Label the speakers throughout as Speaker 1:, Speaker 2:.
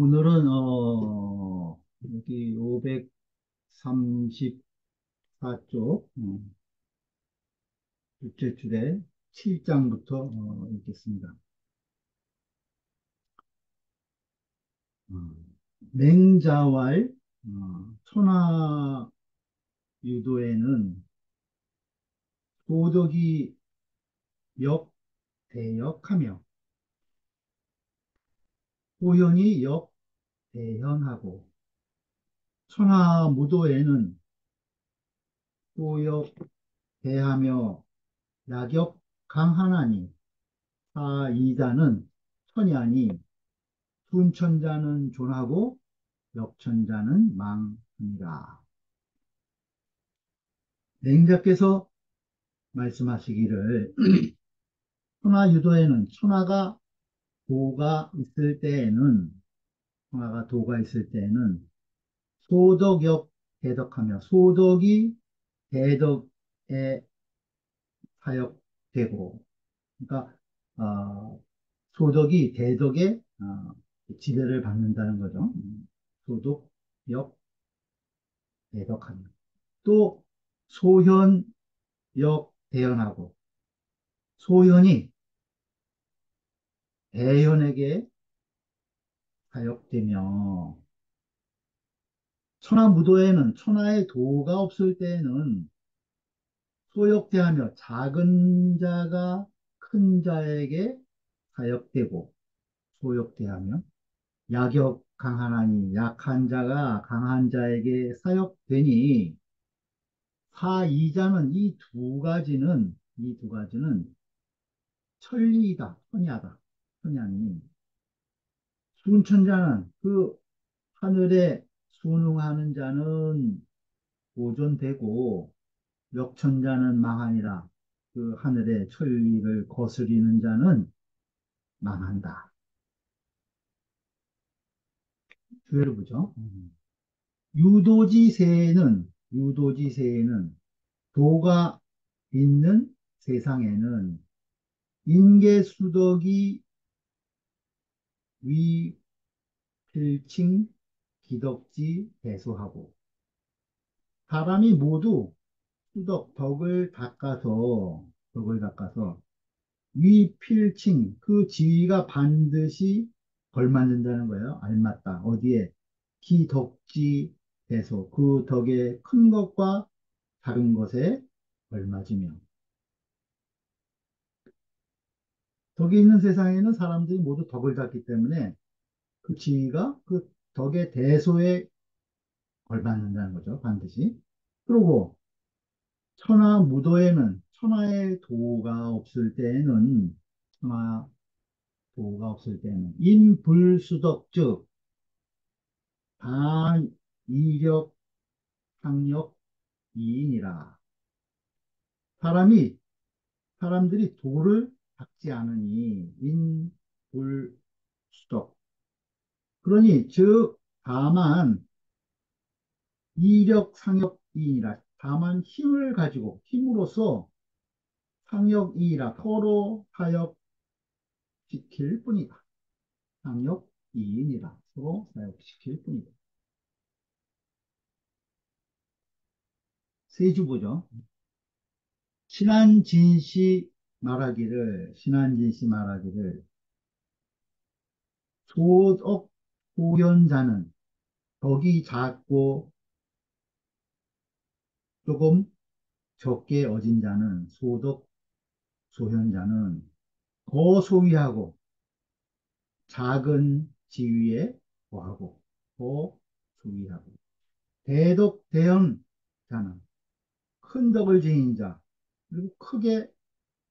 Speaker 1: 오늘은 어 여기 534쪽 둘째 줄에 7장부터 어, 읽겠습니다. 어, 맹자왈 어, 천하 유도에는 도덕이 역대역하며 호연이 역 대현하고 천하 무도에는 도역 대하며 약역 강하나니 사이자는 천이하니 둔천자는 존하고 역천자는 망합니다. 맹자께서 말씀하시기를 천하 유도에는 천하가 도가 있을 때에는 천하가 도가 있을 때에는 소덕역 대덕하며 소덕이 대덕에 사역되고 그러니까 어, 소덕이 대덕에 어, 지배를 받는다는 거죠. 소덕, 역, 대덕하며 또 소현, 역, 대현하고 소현이 대현에게 사역되며 천하 무도에는 천하의 도가 없을 때에는 소역대하며 작은 자가 큰 자에게 사역되고 소역대하며 약역 강하나니 약한 자가 강한 자에게 사역되니 사이자는 이 두 가지는 이 두 가지는 천리이다 천이하다 천이하니 순천자는 그 하늘에 순응하는 자는 보존되고 역천자는 망하니라 그 하늘의 천리를 거스리는 자는 망한다. 주의를 보죠. 유도지 세에는 유도지 세에는 도가 있는 세상에는 인계수덕이 위 필칭 기덕지 배수하고 사람이 모두 수덕 덕을 닦아서 덕을 닦아서 위 필칭 그 지위가 반드시 걸맞는다는 거예요. 알맞다. 어디에 기덕지 배소 그 덕의 큰 것과 작은 것에 걸맞으며 덕이 있는 세상에는 사람들이 모두 덕을 닦기 때문에 그 지위가 그 덕의 대소에 걸맞는다는 거죠. 반드시. 그리고 천하 무도에는 천하의 도가 없을 때에는 천하 도가 없을 때는 인불수덕 즉 단이력 상력 이인이라 사람이 사람들이 도를 닦지 않으니 인불수덕 그러니 즉 다만 이력 상력 이인이라 다만 힘을 가지고 힘으로써 상력이라 서로 사역시킬 뿐이다. 상력이인이라 서로 사역시킬 뿐이다. 세주 보죠. 신한진씨 말하기를 신한진 씨 말하기를 소덕 호연자는 덕이 작고 조금 적게 어진 자는 소덕 소현자는 더 소위하고 작은 지위에 거하고 더 소위하고 대덕 대형 자는 큰 덕을 지닌 자 그리고 크게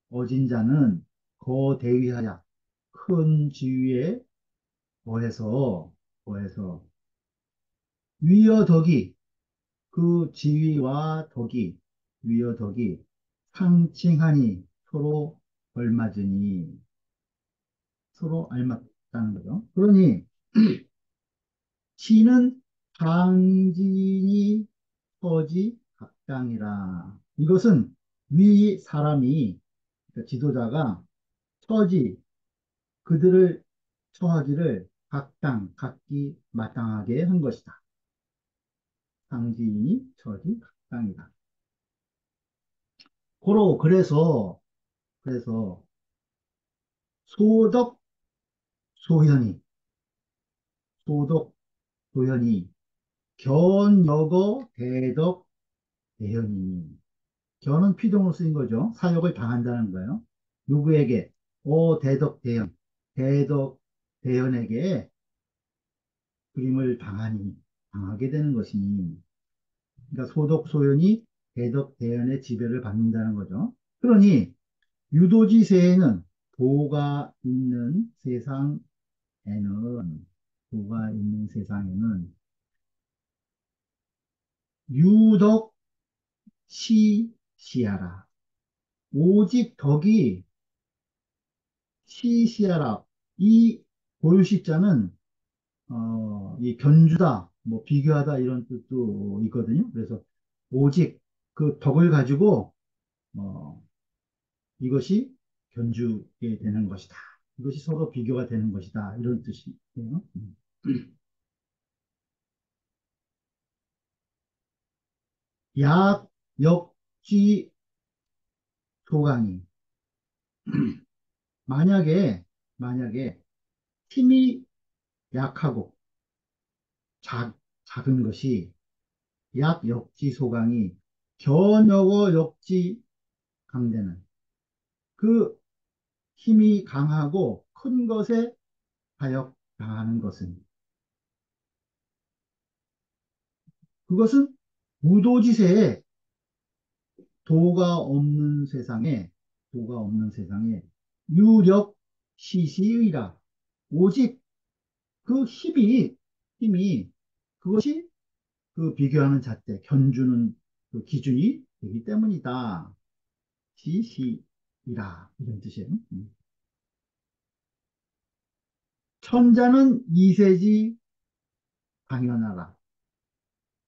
Speaker 1: 어진 자는 거대위하여 큰 지위에 거해서 거해서. 위어 덕이 그 지위와 덕이 위어 덕이 상칭하니 서로 걸맞으니. 서로 알맞다는 거죠. 그러니 치는 당진이 서지 각당이라. 이것은 위 사람이 그러니까 지도자가 처지 그들을 처하기를 각당, 각기 마땅하게 한 것이다. 상지이니 처지 각당이다. 고로 그래서 그래서 소덕 소현이 소덕 소현이 견여거 대덕 대현이 견은 피동으로 쓰인 거죠. 사역을 당한다는 거예요. 누구에게? 오 대덕 대현 대덕 대현에게 그림을 당하니 당하게 되는 것이니 그러니까 소덕 소현이 대덕 대현의 지배를 받는다는 거죠. 그러니 유도지 세에는 도가 있는 세상에는 도가 있는 세상에는 유덕 시 시하라 오직 덕이 시시하라 이 고유시자는 어, 이 견주다 뭐 비교하다 이런 뜻도 있거든요. 그래서 오직 그 덕을 가지고 어, 이것이 견주게 되는 것이다. 이것이 서로 비교가 되는 것이다. 이런 뜻이에요. 약, 역 지, 소강이. 만약에, 만약에 힘이 약하고 작, 작은 것이 약, 역지, 소강이 견여고 역지, 강대는 그 힘이 강하고 큰 것에 하역 당하는 것은 그것은 무도지세에 도가 없는 세상에 도가 없는 세상에 유력 시시의라 오직 그 힘이 힘이 그것이 그 비교하는 잣대 견주는 그 기준이 되기 때문이다. 시시이라 이런 뜻이에요. 음. 천자는 이세지 당연하라.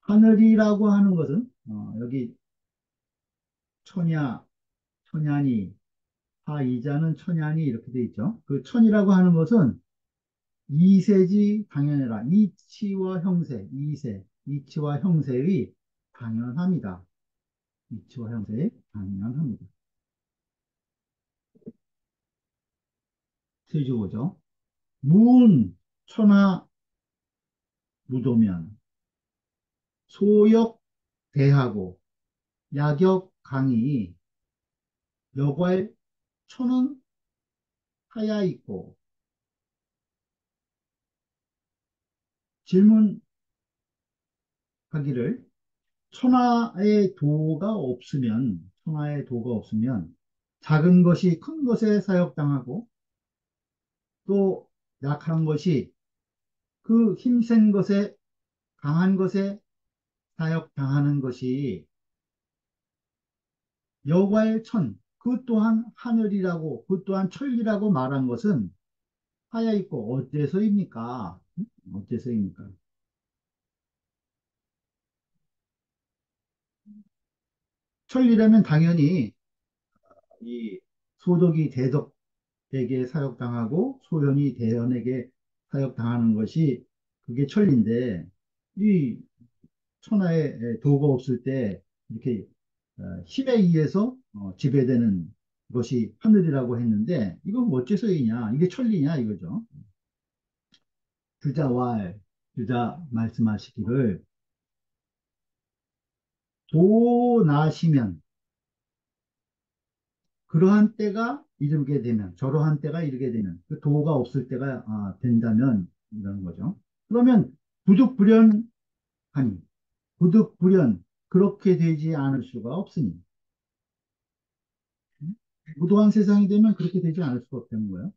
Speaker 1: 하늘이라고 하는 것은 어, 여기 천야, 천야니, 하이자는 천야니 이렇게 돼 있죠. 그 천이라고 하는 것은 이세지 당연해라. 이치와 형세, 이세, 이치와 형세의 당연합니다. 이치와 형세의 당연합니다. 세주어죠. 문, 천하, 무도면, 소역, 대하고, 야격, 강이, 여괄, 초는 하야 있고, 질문하기를, 천하의 도가 없으면, 천하의 도가 없으면, 작은 것이 큰 것에 사역당하고, 또 약한 것이 그 힘센 것에 강한 것에 사역당하는 것이 여과의 천, 그 또한 하늘이라고, 그 또한 천리라고 말한 것은 하야 있고 어째서입니까? 어째서입니까? 천리라면 당연히 이 소덕이 대덕에게 사역당하고 소현이 대현에게 사역당하는 것이 그게 천리인데 이 천하에 도가 없을 때 이렇게 어, 힘에 의해서 어, 지배되는 것이 하늘이라고 했는데 이건 어째서이냐? 이게 천리냐 이거죠. 주자왈 주자 말씀하시기를 도 나시면 그러한 때가 이르게 되면 저러한 때가 이르게 되면 그 도가 없을 때가 아, 된다면 이런 거죠. 그러면 부득불연하니 부득불연 그렇게 되지 않을 수가 없으니 무도한 세상이 되면 그렇게 되지 않을 수가 없다는 거예요.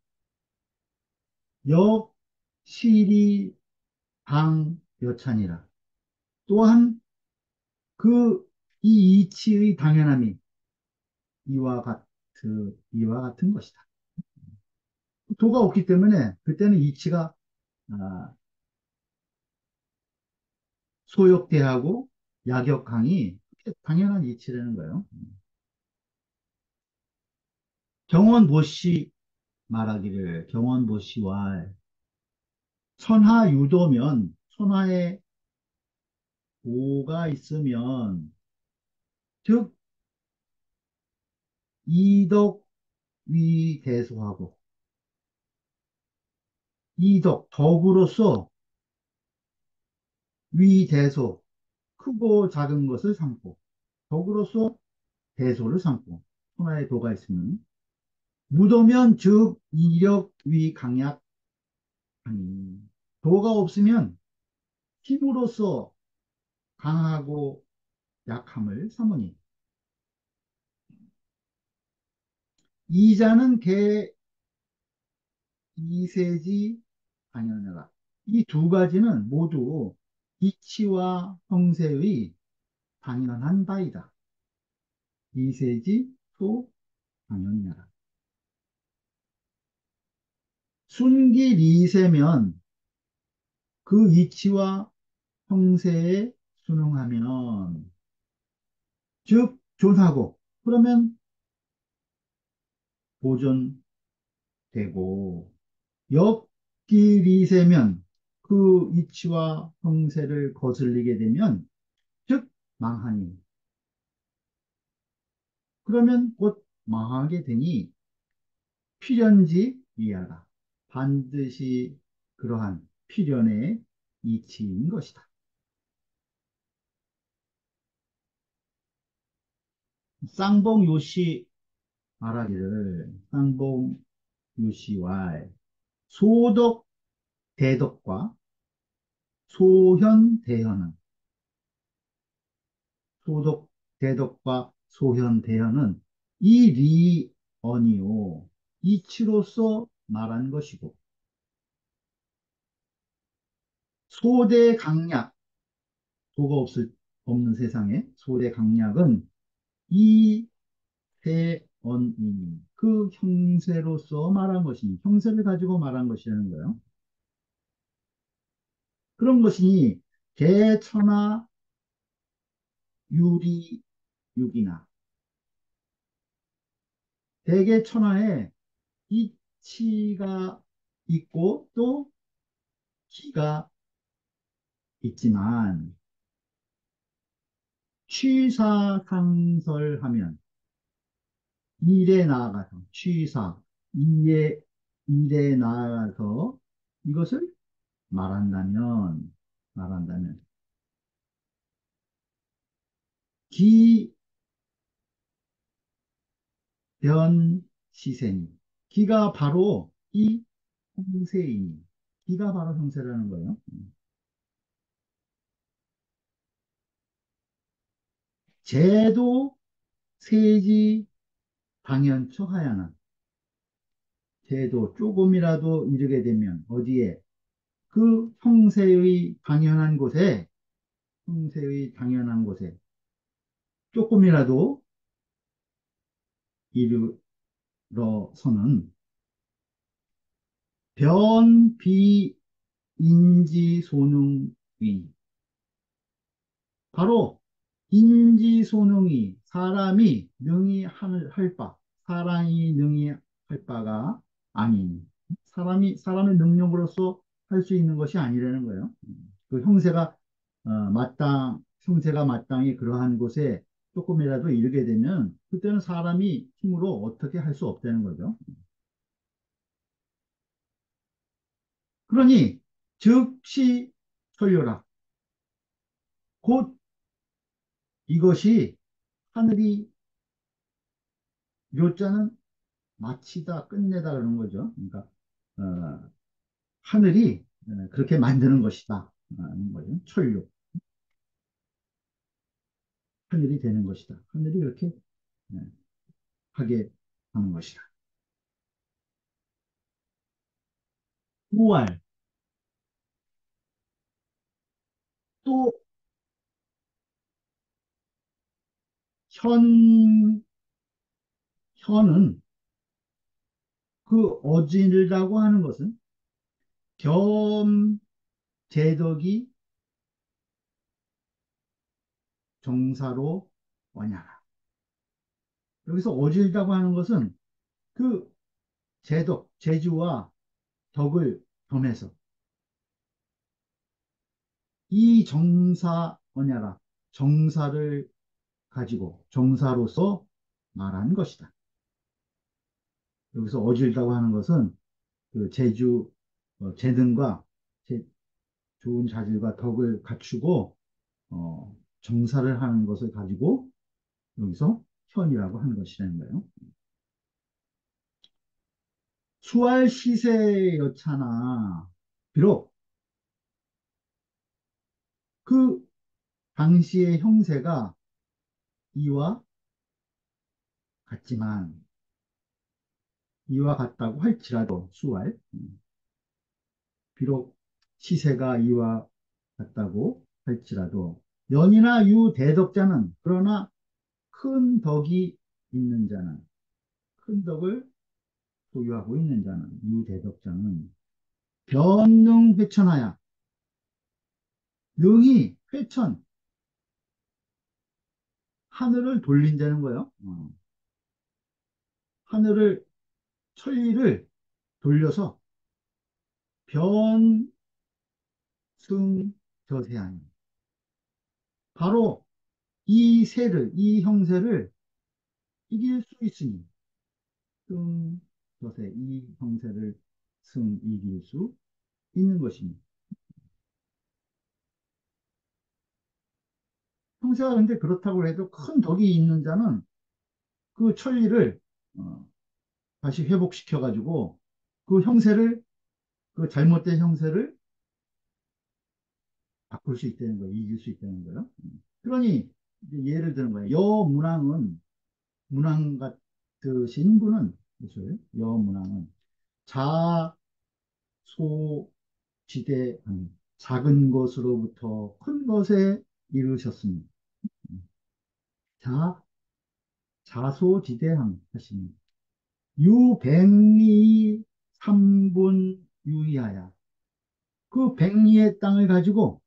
Speaker 1: 역, 실이, 방, 여찬이라. 또한 그 이 이치의 당연함이 이와 같은 이와 같은 것이다. 도가 없기 때문에 그때는 이치가 아, 소욕대하고 야격항이 당연한 이치라는 거예요. 경원 보씨 말하기를 경원 보씨와 천하유도면 천하에 도가 있으면 즉 이덕 위 대소하고 이덕 덕으로서 위 대소 크고 작은 것을 삼고 덕으로서 대소를 삼고 천하에 도가 있으면 무도면 즉 이력 위 강약 아니 도가 없으면 힘으로써 강하고 약함을 삼으니 이자는 개 이세지 당연하라. 이 두 가지는 모두 이치와 형세의 당연한 바이다. 이세지 또 당연하라. 순기 리세면 그 이치와 형세에 순응하면 즉 존하고 그러면 보존되고 역기리세면 그 이치와 형세를 거슬리게 되면 즉 망하니 그러면 곧 망하게 되니 필연지 위하라 반드시 그러한 필연의 이치인 것이다. 쌍봉 요시 말하기를 쌍봉 요시와 소덕 대덕과 소현 대현은? 소덕 대덕과 소현 대현은 이 리언이요. 이치로서 말한 것이고. 소대 강약. 도가 없을 없는 세상에 소대 강약은 이 대언이 그 형세로서 말한 것이니. 형세를 가지고 말한 것이라는 거예요. 그런 것이니 개천하 유리 육이나 대개 천하에 이치가 있고 또 기가 있지만 취사상설하면 일에 나아가서 취사 일에 일에 나아가서 이것을 말한다면 말한다면. 기변시세니. 기가 바로 이 형세이니. 기가 바로 형세라는 거예요. 제도 세지 당연초 하야는 제도 조금이라도 이르게 되면 어디에 그 형세의 당연한 곳에 형세의 당연한 곳에 조금이라도 이르러서는 변비 인지소능인 바로 인지소능이 사람이 능히 할 바, 사람이 능히 할 바가 아닌 사람이 사람의 능력으로서 할 수 있는 것이 아니라는 거예요. 그 형세가 어, 마땅 형세가 마땅히 그러한 곳에 조금이라도 이르게 되면 그때는 사람이 힘으로 어떻게 할 수 없다는 거죠. 그러니 즉시 설료라. 곧 이것이 하늘이 묘자는 마치다 끝내다 그러는 거죠. 그러니까 어, 하늘이 어, 그렇게 만드는 것이다 하는 거죠. 천류 하늘이 되는 것이다. 하늘이 그렇게 네, 하게 하는 것이다. 5월 또 현, 현은 그 어진이라고 하는 것은 겸 제덕이 정사로 원하라. 여기서 어질다고 하는 것은 그 제덕, 제주와 덕을 겸해서 이 정사 언야라 정사를 가지고 정사로서 말하는 것이다. 여기서 어질다고 하는 것은 그 재주, 어, 재능과 재, 좋은 자질과 덕을 갖추고 어, 정사를 하는 것을 가지고 여기서 현이라고 하는 것이라는 거예요. 수할 시세 여차나 비록 그 당시의 형세가 이와 같지만 이와 같다고 할지라도 음, 비록 시세가 이와 같다고 할지라도 연이나 유 대덕자는 그러나 큰 덕이 있는 자는 큰 덕을 소유하고 있는 자는 유 대덕자는 변능 회천하야 능이 회천 하늘을 돌린 자는 거예요. 어. 하늘을 천리를 돌려서 변승저세하니 바로 이 세를 이 형세를 이길 수 있으니 승저세 이 형세를 승 이길 수 있는 것입니다. 형세가 근데 그렇다고 해도 큰 덕이 있는 자는 그 천리를 어, 다시 회복시켜가지고 그 형세를 그 잘못된 형세를 바꿀 수 있다는 거예요. 이길 수 있다는 거예요. 그러니 예를 드는 거예요. 여문왕은 문왕 같으신 분은 무슨 여문왕은 자소지대하니 작은 것으로부터 큰 것에 이르셨습니다. 자 자소지대함 하시니 유백리 삼분 유의하야 그 백리의 땅을 가지고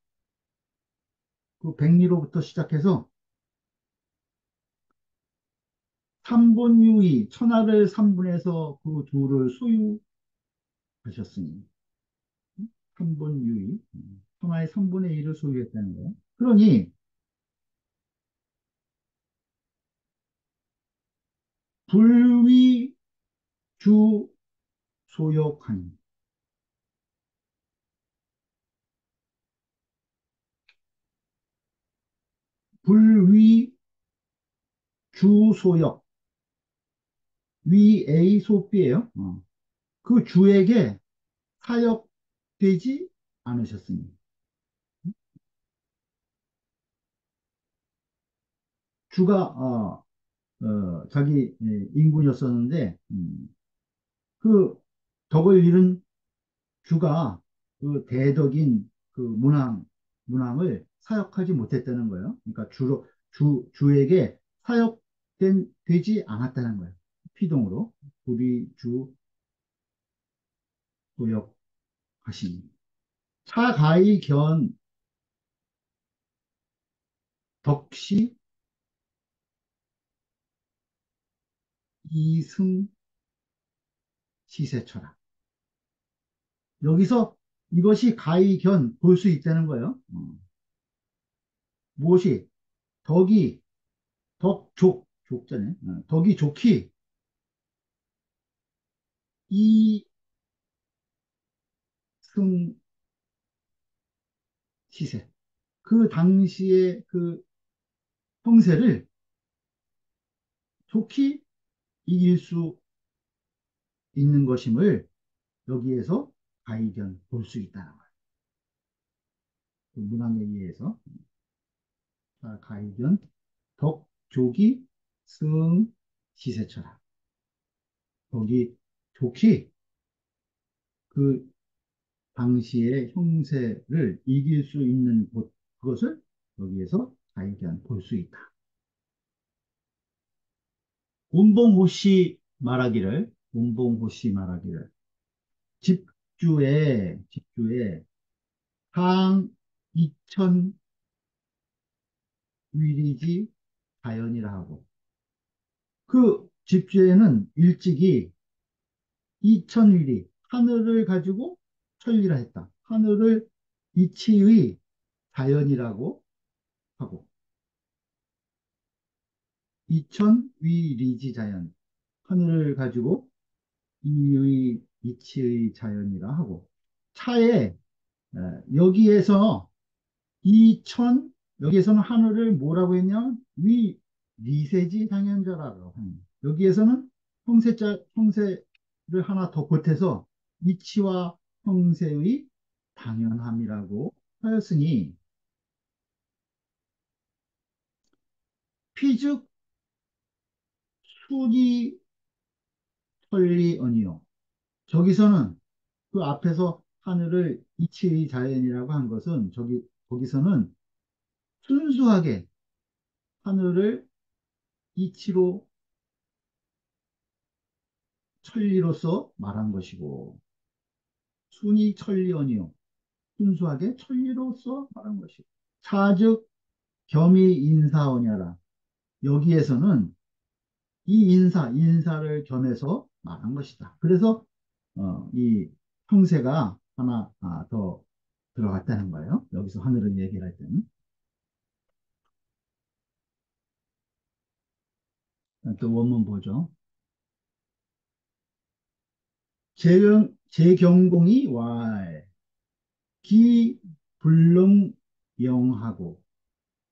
Speaker 1: 그 백리로부터 시작해서 삼분유의 천하를 삼분해서 그 둘을 소유하셨으니 삼분유의 천하의 삼분의 일을 소유했다는 거예요. 그러니 불위 주 소욕하니 불위 주소역 위 A 소비예요. 어. 그 주에게 사역되지 않으셨습니다. 주가 어, 어, 자기 예, 인군이었었는데 음, 그 덕을 잃은 주가 그 대덕인 그 문왕 문왕을 사역하지 못했다는 거예요. 그러니까 주로 주 주에게 사역된 되지 않았다는 거예요. 피동으로 우리 주 도역하신 차가이 견 덕시 이승 시세철학. 여기서 이것이 가이견 볼 수 있다는 거예요. 어. 무엇이 덕이 덕족 족자네. 어. 덕이 좋기 이승 시세 그 당시의 그 형세를 좋게 이길 수 있는 것임을 여기에서 가이견 볼 수 있다는 거예요. 그 문항에 의해서 자, 가이견 덕, 조기, 승, 시세철학 거기 좋기 그 당시의 형세를 이길 수 있는 곳 그것을 여기에서 가이견 볼 수 있다. 운봉호씨 말하기를 운봉호씨 말하기를. 집주에 집주에 상2000 위리지 자연이라 하고. 그 집주에는 일찍이 2000위리 하늘을 가지고 천리라 했다. 하늘을 이치의 자연이라고 하고. 이천 위리지 자연. 하늘을 가지고 이의 이치의 자연이라 하고. 차에 에, 여기에서 이천 여기에서는 하늘을 뭐라고 했냐면 위 리세지 당연자라고 합니다. 여기에서는 형세자 형세를 하나 더 보태서 이치와 형세의 당연함이라고 하였으니 피즉 순이 천리 언이요. 저기서는 그 앞에서 하늘을 이치의 자연이라고 한 것은 저기 거기서는 순수하게 하늘을 이치로 천리로서 말한 것이고 순이 천리언이요. 순수하게 천리로서 말한 것이고 차즉 겸이 인사언야라. 여기에서는 이 인사, 인사를 겸해서 말한 것이다. 그래서 어, 이 형세가 하나 아, 더 들어갔다는 거예요. 여기서 하늘을 얘기할 때는. 또 원문 보죠. 재경, 재경공이 왈, 기, 불능, 영하고,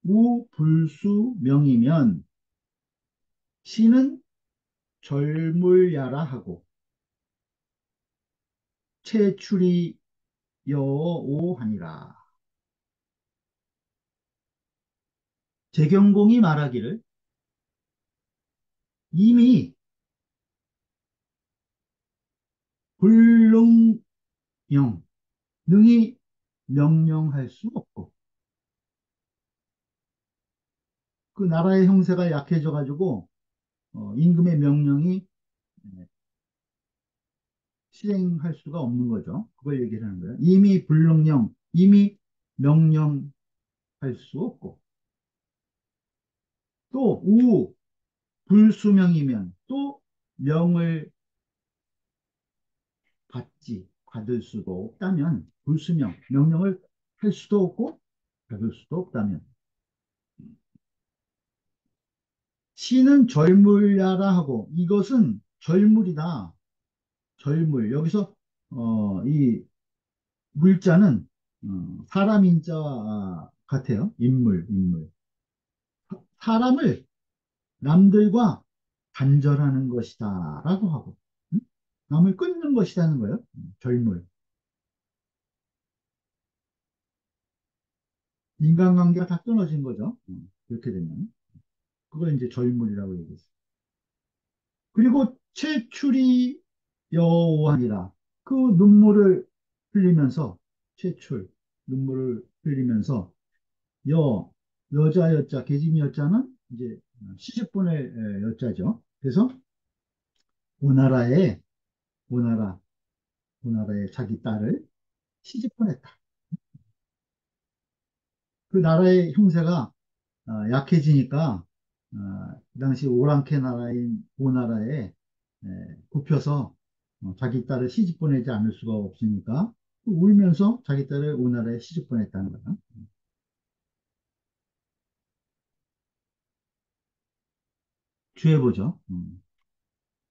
Speaker 1: 우, 불수, 명이면, 시는 절물야라 하고, 채출이 여오하니라. 재경공이 말하기를, 이미 불능령, 능이 명령할 수 없고, 그 나라의 형세가 약해져 가지고, 어, 임금의 명령이 실행할 수가 없는 거죠. 그걸 얘기를 하는 거예요. 이미 불능령, 이미 명령할 수 없고, 또 우, 불수명이면 또 명을 받지, 받을 수도 없다면, 불수명, 명령을 할 수도 없고, 받을 수도 없다면, 시는 절물야라 하고, 이것은 절물이다. 절물. 여기서, 어, 이 물자는, 어, 사람 인자 같아요. 인물, 인물. 사람을 남들과 단절하는 것이다. 라고 하고, 응? 남을 끊는 것이라는 거예요. 절물. 인간관계가 다 끊어진 거죠. 이렇게 되면. 그걸 이제 절물이라고 얘기했어요. 그리고 채출이 여호하니라. 그 눈물을 흘리면서, 채출, 눈물을 흘리면서, 여, 여자 여자, 계집이 여자는 이제 시집보낼 여자죠. 그래서 오나라에, 오나라, 오나라에 자기 딸을 시집보냈다. 그 나라의 형세가 어, 약해지니까 어, 그 당시 오랑캐 나라인 오나라에 에, 굽혀서 어, 자기 딸을 시집 보내지 않을 수가 없으니까 울면서 자기 딸을 오나라에 시집 보냈다는 거야. 주해 보죠. 음.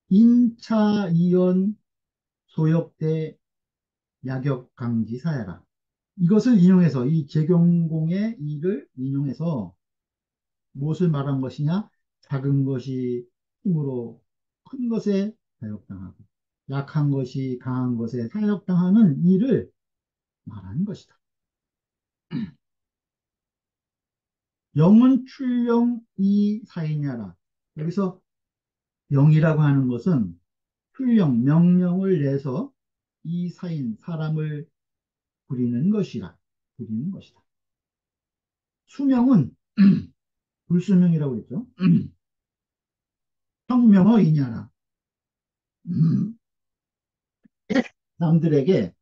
Speaker 1: 인차 이연 소역대 야격 강지 사야라. 이것을 인용해서 이 재경공의 이를 인용해서 무엇을 말한 것이냐? 작은 것이 힘으로 큰 것에 사역당하고 약한 것이 강한 것에 사역당하는 일을 말하는 것이다. 영은 출령 이 사이냐라. 여기서 영이라고 하는 것은 출령, 명령을 내서 이 사인, 사람을 부리는 것이라. 부리는 것이다. 수명은 불수명이라고 했죠. 성명어 이냐라. 남들에게,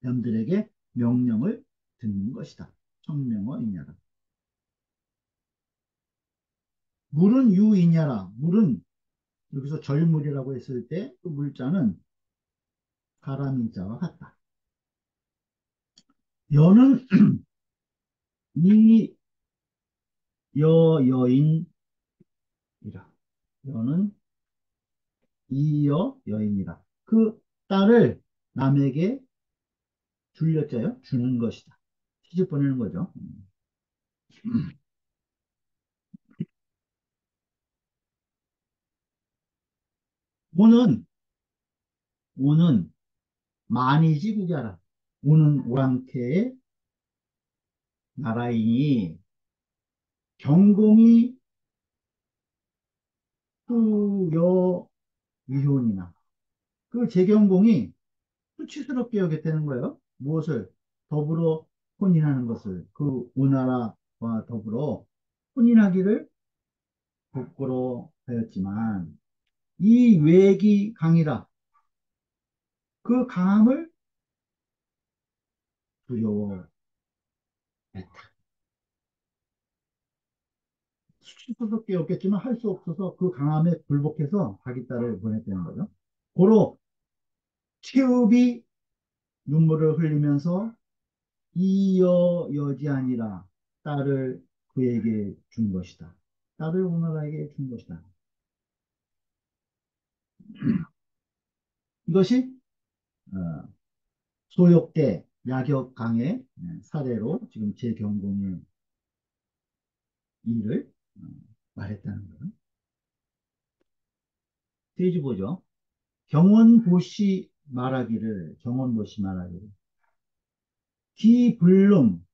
Speaker 1: 남들에게 명령을 듣는 것이다. 성명어 이냐라. 물은 유이냐라. 물은 여기서 절물이라고 했을 때 그 물자는 사람인자와 같다. 여는 이 여 여인이라. 여는 이여 여인이라. 그 딸을 남에게 줄렸자요? 주는 것이다. 시집 보내는 거죠. 오는, 오는 만이지 구자라. 오는 오랑캐의 나라이니 경공이 후여 위혼이나 그 재경공이 수치스럽게 여겼다는 거예요. 무엇을 더불어 혼인하는 것을 그 우나라와 더불어 혼인하기를 부끄러워하였지만 이 외기 강이라 그 강함을 두려워했다. 수치스럽게 여겼지만 할 수 없어서 그 강함에 굴복해서 자기 딸을 보냈다는 거죠. 고로 체읍이 눈물을 흘리면서 이여 여지 아니라 딸을 그에게 준 것이다. 딸을 오나라에게 준 것이다. 이것이 어, 소욕대 야격 강의 사례로 지금 제경공의 일을 어, 말했다는 거예요. 페이지 보죠. 경원보시 말하기를 경원보시 말하기를 기불능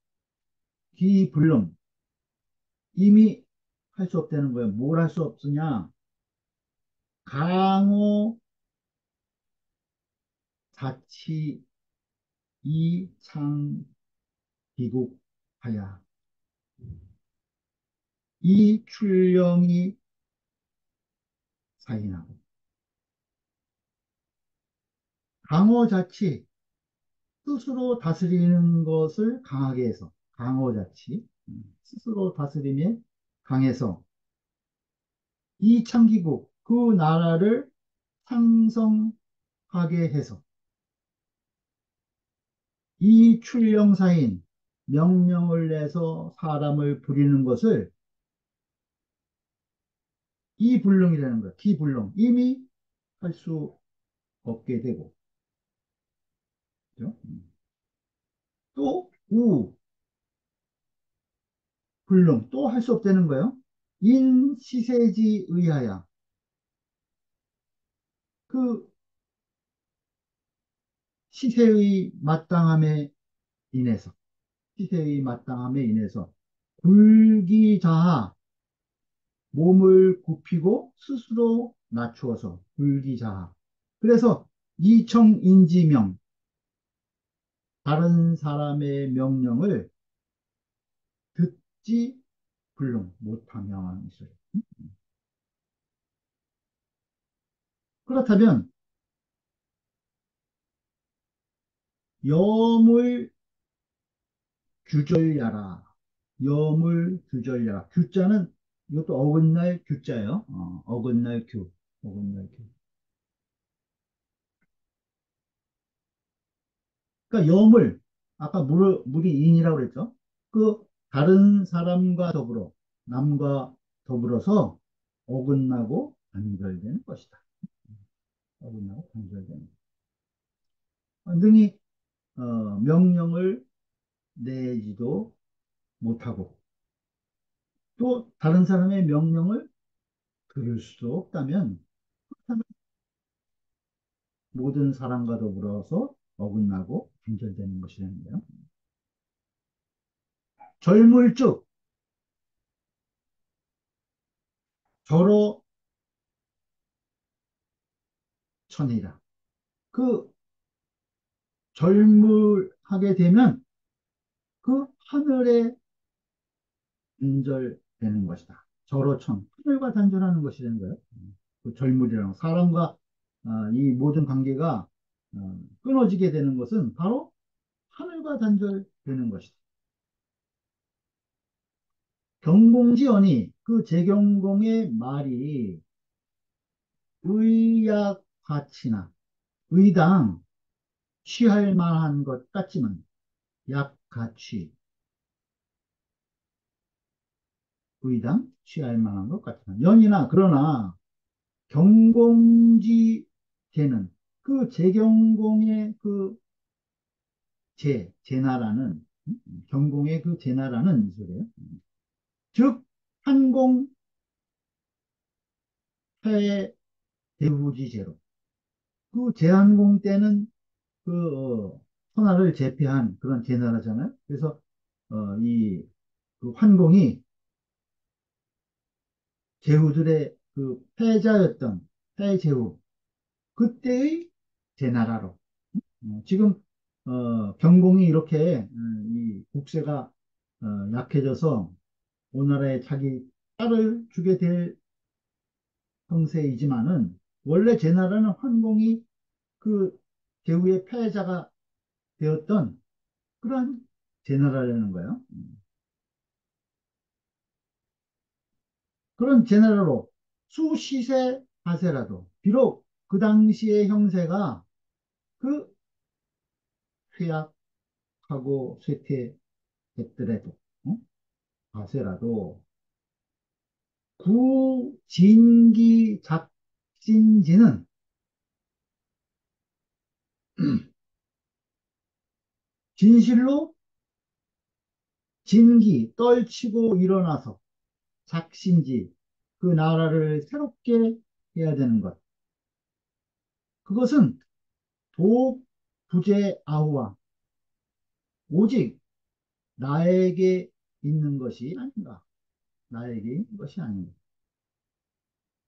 Speaker 1: 기불능 이미 할 수 없다는 거예요. 뭘 할 수 없으냐? 강호 자치 이창 비국하야. 이 출령이 사인하고 강호 자치 스스로 다스리는 것을 강하게 해서 강호 자치 스스로 다스림에 강해서 이 창기국 그 나라를 상성하게 해서 이 출령사인 명령을 내서 사람을 부리는 것을 이 불능이라는 거야. 기 불능. 이미 할 수 없게 되고. 그죠? 또, 우. 불능. 또 할 수 없다는 거예요. 인 시세지 의하야. 그 시세의 마땅함에 인해서 시세의 마땅함에 인해서 불기자하 몸을 굽히고 스스로 낮추어서 불기자하 그래서 이청인지명 다른 사람의 명령을 듣지 불능 못하면 있어요. 그렇다면 염을 규절야라. 염을 규절야라. 규자는 이것도 어긋날 규자예요. 어, 어긋날 규. 어긋날 규. 그러니까 염을 아까 물, 물이 인이라고 그랬죠. 그 다른 사람과 더불어 남과 더불어서 어긋나고 단절되는 것이다. 어긋나고 단절되는. 완전히 어, 명령을 내지도 못하고 또 다른 사람의 명령을 들을 수도 없다면 모든 사람과 더불어서 어긋나고 단절되는 것이라는데요. 절물쭉 저로 천이라 그 절물하게 되면 그 하늘에 단절되는 것이다. 저로천 하늘과 단절하는 것이라는 거예요. 그 절물이랑 사람과 어, 이 모든 관계가 어, 끊어지게 되는 것은 바로 하늘과 단절되는 것이다. 경공지언이 그 재경공의 말이 의약 가치나 의당 취할 만한 것 같지만 약가치 의당 취할 만한 것 같으나 연이나 그러나 경공지 제는 그 제경공의 그 제, 제나라는 음, 경공의 그 제나라는 이 소리예요. 즉 한공 폐 대우지제로 그 제한공 때는 그 어, 천하를 제패한 그런 제나라잖아요. 그래서 어, 이 그 환공이 제후들의 그 패자였던 패제후 그때의 제나라로 어, 지금 어, 경공이 이렇게 음, 이 국세가 어, 약해져서 오나라에 자기 딸을 주게 될 형세이지만은 원래 제 나라는 환공이 그 제후의 패자가 되었던 그러한 제나라라는 거예요. 음. 그런 제 나라로 수시세 하세라도 비록 그 당시의 형세가 그 쇠약하고 쇠퇴했더라도 어? 하세라도 구진기 작 진지는 진실로 진기 떨치고 일어나서 작신지 그 나라를 새롭게 해야 되는 것. 그것은 도 부재 아우와 오직 나에게 있는 것이 아닌가. 나에게 있는 것이 아닌가.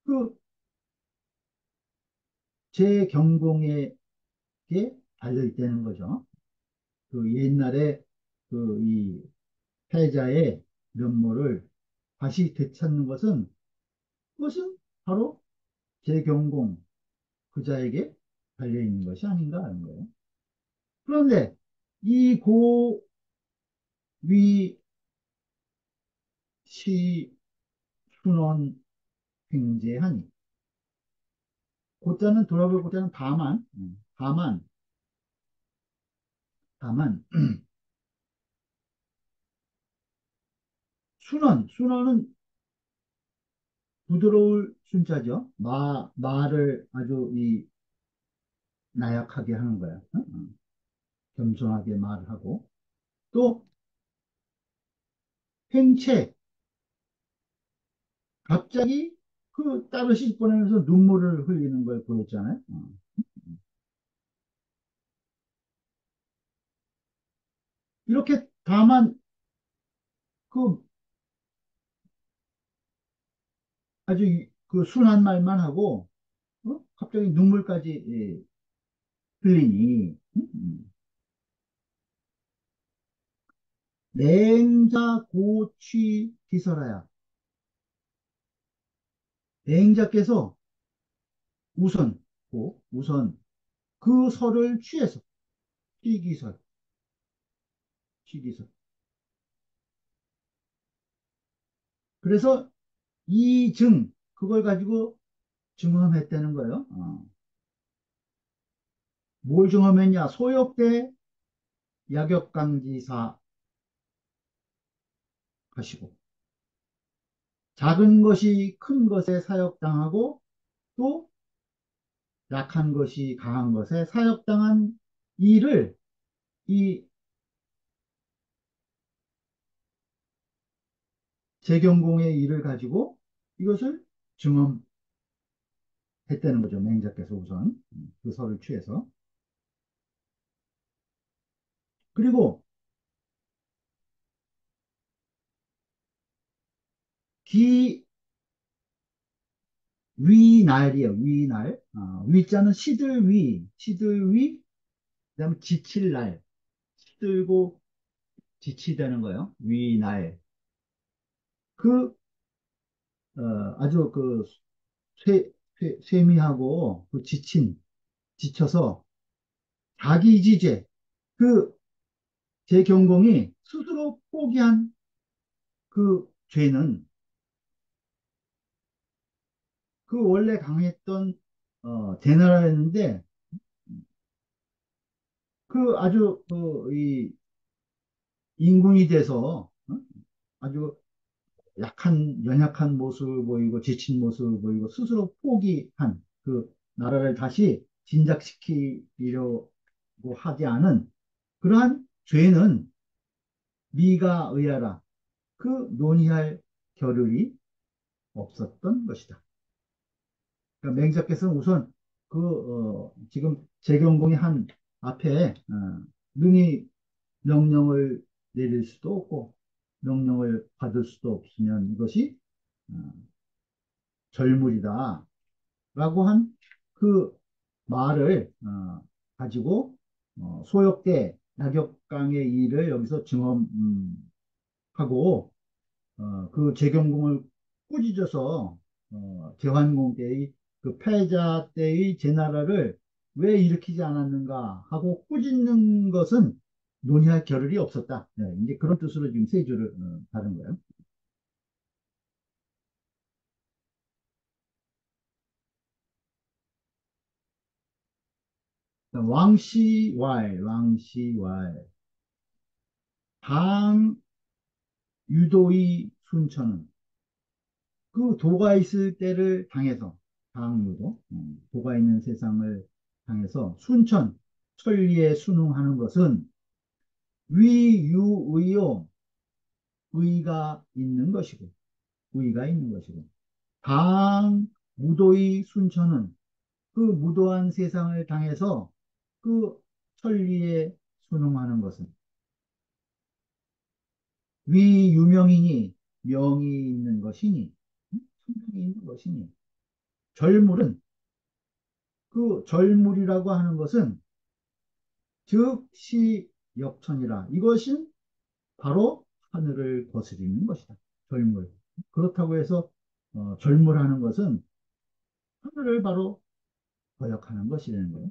Speaker 1: 그 제 경공에게 달려있다는 거죠. 그 옛날에 그 이 패자의 면모를 다시 되찾는 것은 그것은 바로 제 경공 그자에게 달려있는 것이 아닌가 하는 거예요. 그런데 이 고위 시 순원 횡재하니 고자는 돌아볼 다만 음, 다만 다만 순원 순원은 부드러울 순자죠. 마 말을 아주 이 나약하게 하는 거야. 어? 어. 겸손하게 말을 하고 또 횡체 갑자기 그 딸을 씻어내면서 눈물을 흘리는 걸 보였잖아요. 어. 이렇게 다만 그 아주 그 순한 말만 하고 어? 갑자기 눈물까지 예, 흘리니 음, 음. 냉자 고취 기설하야 냉자께서 우선 고 우선 그 설을 취해서 취기설 취기설 그래서 이 증 그걸 가지고 증험했다는 거예요. 어. 뭘 증험했냐? 소욕대 야격강지사 하시고 작은 것이 큰 것에 사역당하고 또 약한 것이 강한 것에 사역당한 일을 이 재경공의 일을 가지고 이것을 증언했다는 거죠. 맹자께서 우선 그 설을 취해서 그리고 기 위날이에요. 위날. 어, 위자는 시들 위, 시들 위, 그 다음에 지칠 날. 시들고 지치다는 거예요. 위날. 그, 어, 아주 그, 쇠, 쇠, 쇠미하고 그 지친, 지쳐서 자기 지제, 그, 제 경공이 스스로 포기한 그 죄는 그 원래 강했던 어, 대나라였는데 그 아주 그 이 인군이 돼서 어? 아주 약한, 연약한 모습을 보이고 지친 모습을 보이고 스스로 포기한 그 나라를 다시 진작시키려고 하지 않은 그러한 죄는 미가 의하라 그 논의할 겨를이 없었던 것이다. 그러니까 맹자께서는 우선 그 어, 지금 재경공이 한 앞에 어, 능히 명령을 내릴 수도 없고 명령을 받을 수도 없으면 이것이 어, 절물이다 라고 한 그 말을 어, 가지고 어, 소역대 낙역강의 일을 여기서 증언하고 어, 그 재경공을 꾸짖어서 어, 제환공 때의 그 패자 때의 제나라를 왜 일으키지 않았는가 하고 꾸짖는 것은 논의할 겨를이 없었다. 네, 이제 그런 뜻으로 지금 세 줄을 어, 다른 거예요. 왕시왈, 왕시왈. 방 유도의 순천은 그 도가 있을 때를 당해서 방유도 음, 도가 있는 세상을 당해서 순천 천리에 순응하는 것은 위유의요. 의가 있는 것이고 의가 있는 것이고 방 무도의 순천은 그 무도한 세상을 당해서 그 천리에 순응하는 것은 위유명이니 명이 있는 것이니 성명이 있는 것이니 절물은 그 절물이라고 하는 것은 즉시 역천이라 이것은 바로 하늘을 거스리는 것이다. 절물. 그렇다고 해서 어, 절물하는 것은 하늘을 바로 거역하는 것이라는 거예요.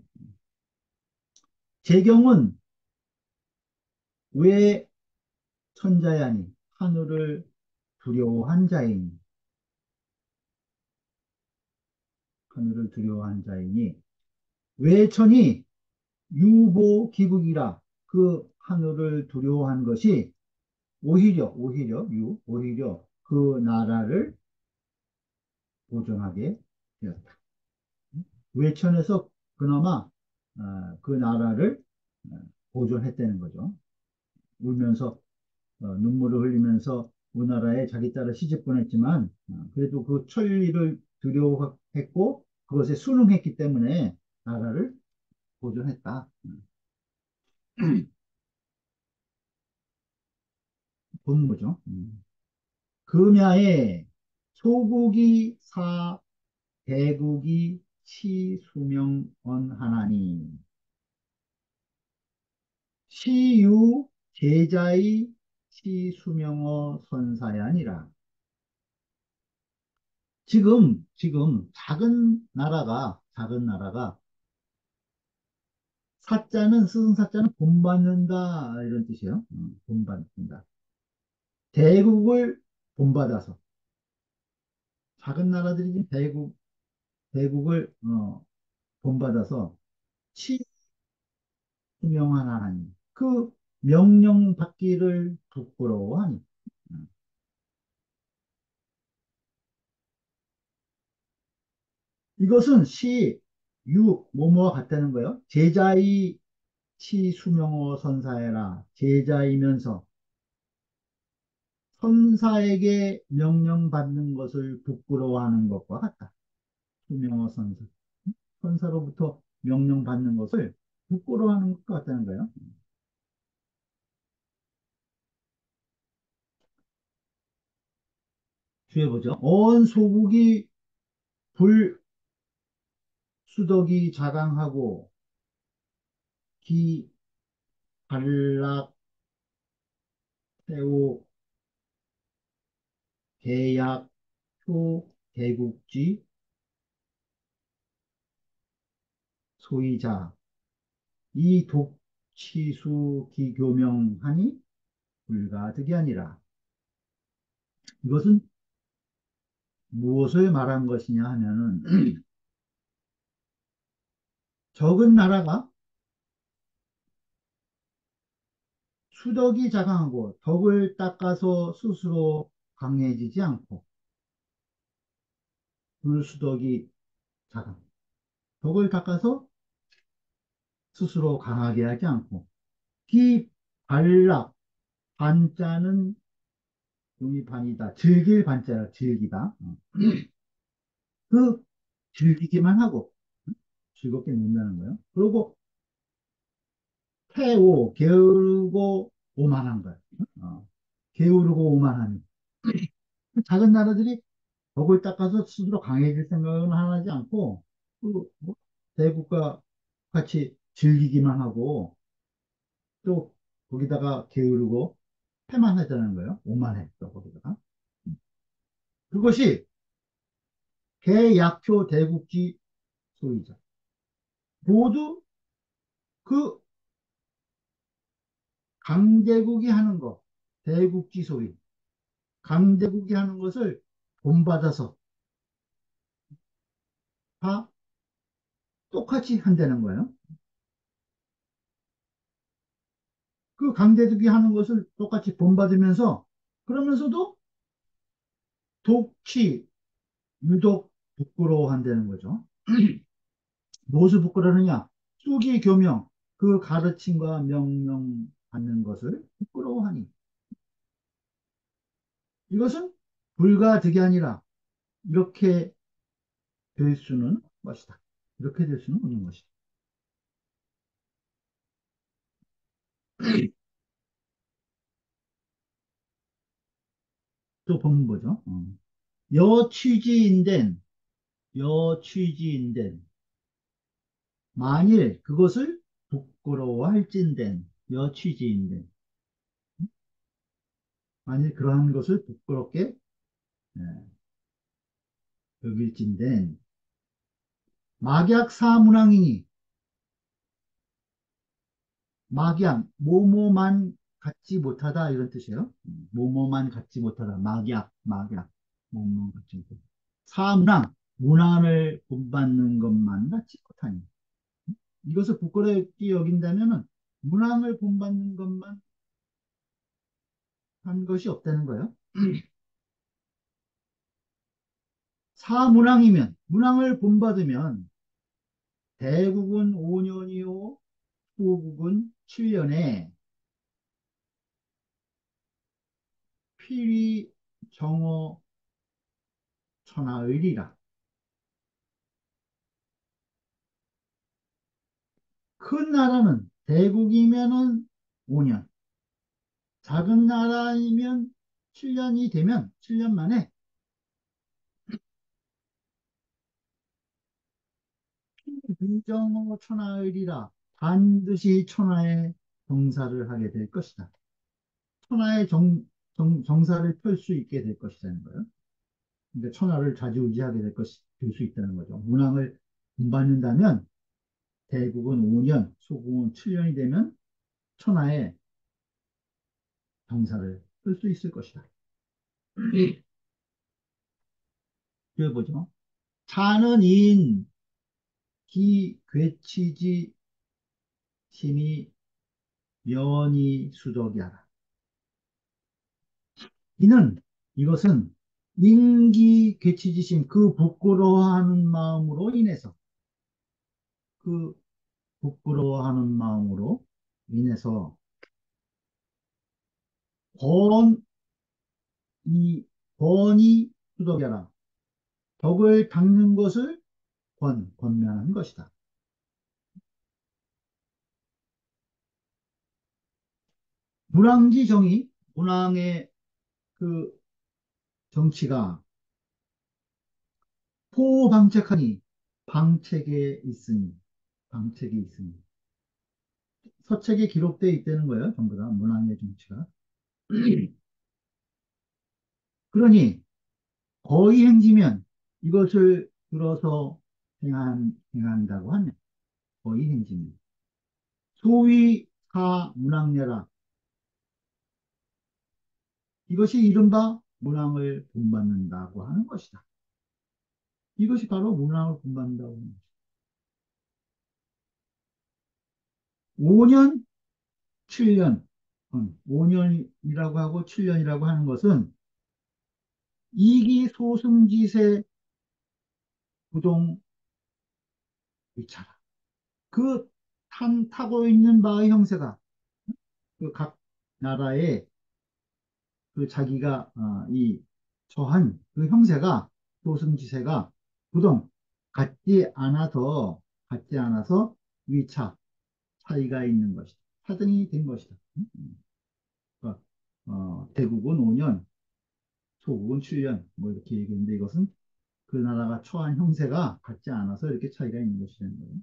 Speaker 1: 재경은 왜 천자야니 하늘을 두려워한 자이니 하늘을 두려워한 자이니 외천이 유보 기국이라 그 하늘을 두려워한 것이 오히려 오히려 유 오히려 그 나라를 보존하게 되었다. 외천에서 그나마 어, 그 나라를 어, 보존했다는 거죠. 울면서 어, 눈물을 흘리면서 우나라에 자기 딸을 시집 보냈지만 어, 그래도 그 천리를 두려워했고 그것에 순응했기 때문에 나라를 보존했다. 본무죠. 음. 금야에 소국이 사 대국이 치 수명언 하나니 시유 제자의 치 수명어 선사야니라. 지금 지금 작은 나라가 작은 나라가 사자는 스승 사자는 본받는다 이런 뜻이에요. 음, 본받는다. 대국을 본받아서 작은 나라들이 대국 대국을 어, 본받아서 치명한 하나님 그 명령 받기를 부끄러워하니 음. 이것은 시, 유, 뭐뭐와 같다는 거예요. 제자의 치 수명호 선사해라. 제자이면서 선사에게 명령받는 것을 부끄러워하는 것과 같다. 수명호 선사. 선사로부터 명령받는 것을 부끄러워하는 것 같다는 거예요. 주해 보죠. 온 소국이 불 수덕이 자강하고 기 발락 태오 계약 표 대국지 소이자 이 독치수 기교명하니 불가득이 아니라 이것은 무엇을 말한 것이냐 하면은 적은 나라가 수덕이 자강하고 덕을 닦아서 스스로 강해지지 않고 불수덕이 자강. 덕을 닦아서 스스로 강하게 하지 않고 기 발락 반자는 용이 반이다. 즐길 반자야 즐기다. 어. 그 즐기기만 하고 즐겁게 논다는 거예요. 그리고 태오 게으르고 오만한 거예요. 어. 게으르고 오만한 작은 나라들이 덕을 닦아서 스스로 강해질 생각은 하지 않고 그 뭐, 대국과 같이 즐기기만 하고 또 거기다가 게으르고 패만 하자는 거예요. 오만해 또 거기다가 그것이 개약효 대국지 소유자 모두 그 강대국이 하는 것 대국지 소위 강대국이 하는 것을 본받아서 다 똑같이 한다는 거예요. 그 강대국이 하는 것을 똑같이 본받으면서 그러면서도 독치, 유독 부끄러워한다는 거죠. 무엇을 부끄러느냐? 쑥이 교명, 그 가르침과 명령 받는 것을 부끄러워하니. 이것은 불가득이 아니라 이렇게 될 수는 것이다. 이렇게 될 수는 없는 것이다. 또 보면 보죠. 어. 여취지인된, 여취지인된, 만일 그것을 부끄러워할진된, 여취지인된, 만일 그러한 것을 부끄럽게 예, 여길진된, 막약 사문항이니, 막약, 모모만 갖지 못하다 이런 뜻이에요. 모모만 갖지 못하다. 막약, 막약, 모모만 갖지 못하다. 사문항, 문항을 본받는 것만 갖지 못하니. 이것을 부끄럽게 여긴다면 문항을 본받는 것만 한 것이 없다는 거예요. 사문항이면 문항을 본받으면 대국은 5년이요 후국은 7년에 필히 정어 천하의리라. 큰 나라는 대국이면은 5년, 작은 나라이면 7년이 되면 7년 만에 필정어 천하의리라 반드시 천하의 정사를 하게 될 것이다. 천하의 정, 정, 정사를 펼 수 있게 될 것이라는 거예요. 그러니까 천하를 좌지우지하게 될 것이 될 수 있다는 거죠. 문항을 본받는다면 대국은 5년, 소국은 7년이 되면 천하의 정사를 펼수 있을 것이다. 그래 보죠. 차는 인 기 괴치지 심이 면이 수덕이 하라. 이는 이것은 인기 괴치지심 그 부끄러워하는 마음으로 인해서 그 부끄러워하는 마음으로 인해서 번, 이, 번이 수덕이라 덕을 닦는 것을 권, 권면한 것이다. 문항지 정의, 문항의 그 정치가 포방책하니 방책에 있으니 방책이 있으니 서책에 기록되어 있다는 거예요. 전부 다 문항의 정치가. 그러니 거의 행지면 이것을 들어서 행한, 행한다고 하면 거의 행지면 소위 사 문항녀라 이것이 이른바 문항을 본받는다고 하는 것이다. 이것이 바로 문항을 본받는다고 하는 것이다. 5년, 7년, 5년이라고 하고 7년이라고 하는 것은 이기 소승지세 부동 위차라. 그 탄, 타고 있는 바의 형세가 그 각 나라의 그 자기가 어, 이 처한 그 형세가 소승지세가 부동 같지 않아서 같지 않아서 위차 차이가 있는 것이다. 차등이 된 것이다. 음. 그러니까, 어, 대국은 5년, 소국은 7년 뭐 이렇게 얘기했는데 이것은 그 나라가 처한 형세가 같지 않아서 이렇게 차이가 있는 것이라는 거예요.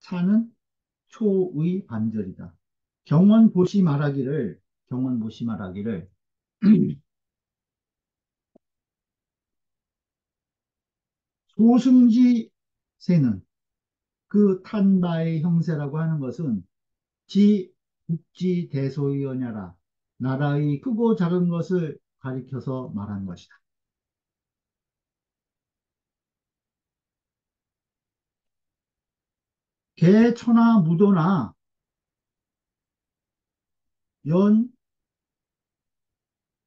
Speaker 1: 차는 초의 반절이다. 경원 보시 말하기를 경원 보시 말하기를 소승지 세는 그 탄바의 형세라고 하는 것은 지 국지 대소이언야라 나라의 크고 작은 것을 가리켜서 말한 것이다. 개천하 무도나 연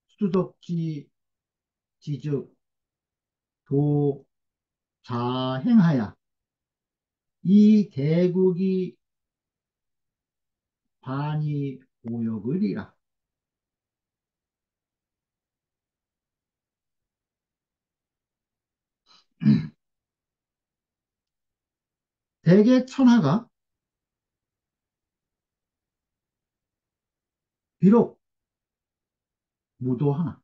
Speaker 1: 수덕지 지즉 도 자행하야. 이 대국이 반이 오역을이라. 대개 천하가 비록 무도 하나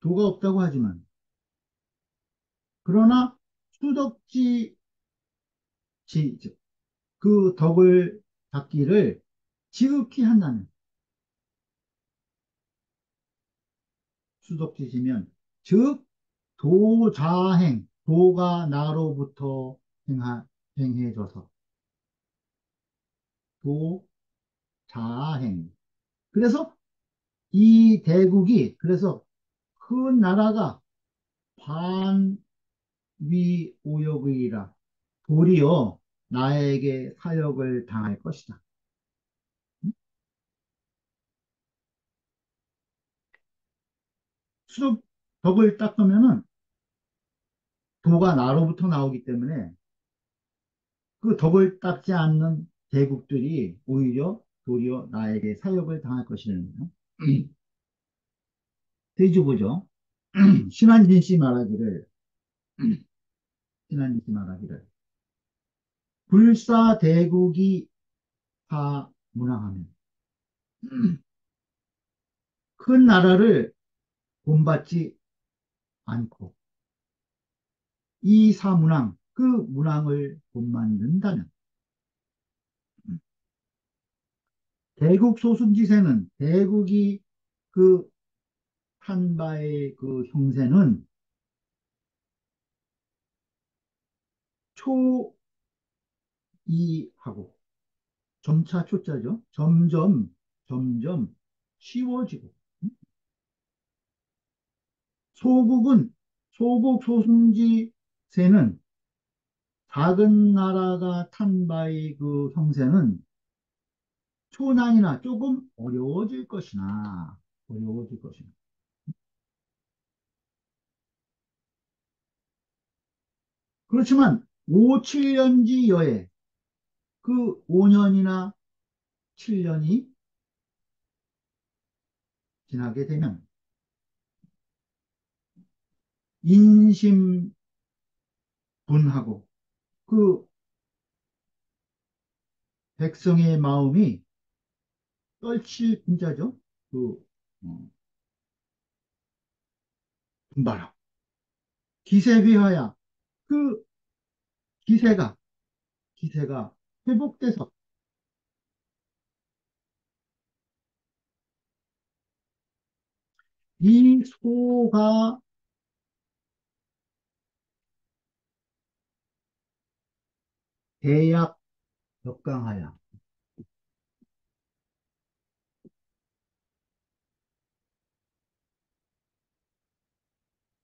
Speaker 1: 도가 없다고 하지만 그러나 수덕지 지, 그 덕을 닦기를 지극히 한다는 수덕지시면 즉 도자행 도가 나로부터 행하, 행해져서. 도자행. 그래서 이 대국이 그래서 큰 나라가 반 위오역이라 도리어 나에게 사역을 당할 것이다. 수도 덕을 닦으면은 도가 나로부터 나오기 때문에 그 덕을 닦지 않는 대국들이 오히려 도리어 나에게 사역을 당할 것이라는 거예요. 대주보죠. 신한진 씨 말하기를 신한진 씨 말하기를. 불사 대국이 다 문항하면 큰 나라를 본받지 않고 이 사문항 그 문항을 본만든다면 대국 소순지세는 대국이 그 한 바의 그 형세는 초이하고 점차 초자죠. 점점 점점 쉬워지고. 소국은 소국 소승지세는 작은 나라가 탄 바의 그 형세는 초난이나 조금 어려워질 것이나 어려워질 것이나. 그렇지만 5, 7년지 여에 그 5년이나 7년이 지나게 되면 인심 분하고 그 백성의 마음이 떨칠 분자죠. 그 어, 분발하고 기세회하야 그 기세가 기세가 회복돼서 이 소가 대약 역강하야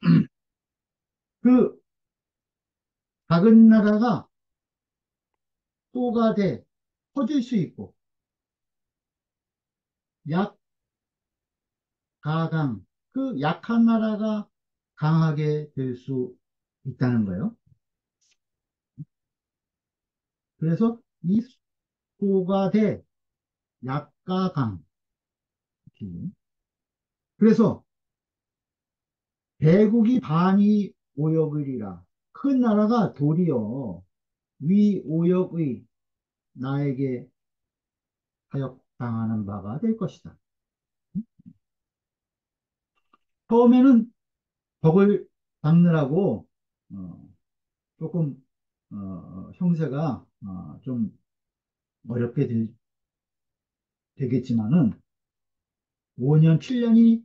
Speaker 1: 그 작은 나라가 소가 돼 커질 수 있고 약 가강. 그 약한 나라가 강하게 될 수 있다는 거예요. 그래서 이 수가 대 약가강. 그래서 대국이 반이 오역이라 큰 나라가 도리어 위 오역의 나에게 타협당하는 바가 될 것이다. 처음에는 덕을 닦느라고 어, 조금 어, 형세가 어, 좀 어렵게 되, 되겠지만은 5년, 7년이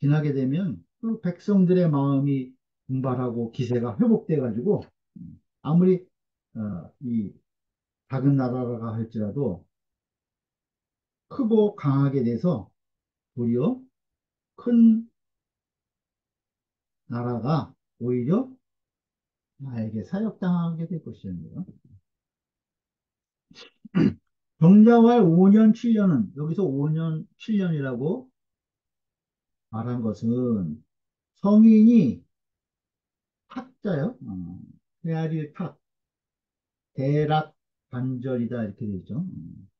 Speaker 1: 지나게 되면 그 백성들의 마음이 분발하고 기세가 회복돼 가지고 아무리 어, 이 작은 나라라가 할지라도 크고 강하게 돼서 도리어 큰 나라가 오히려 나에게 사역당하게 될 것이었네요. 정자왈 5년, 7년은 여기서 5년, 7년이라고 말한 것은 성인이 탁자요. 어, 헤아릴 탁, 대락 반절이다 이렇게 되죠. 음.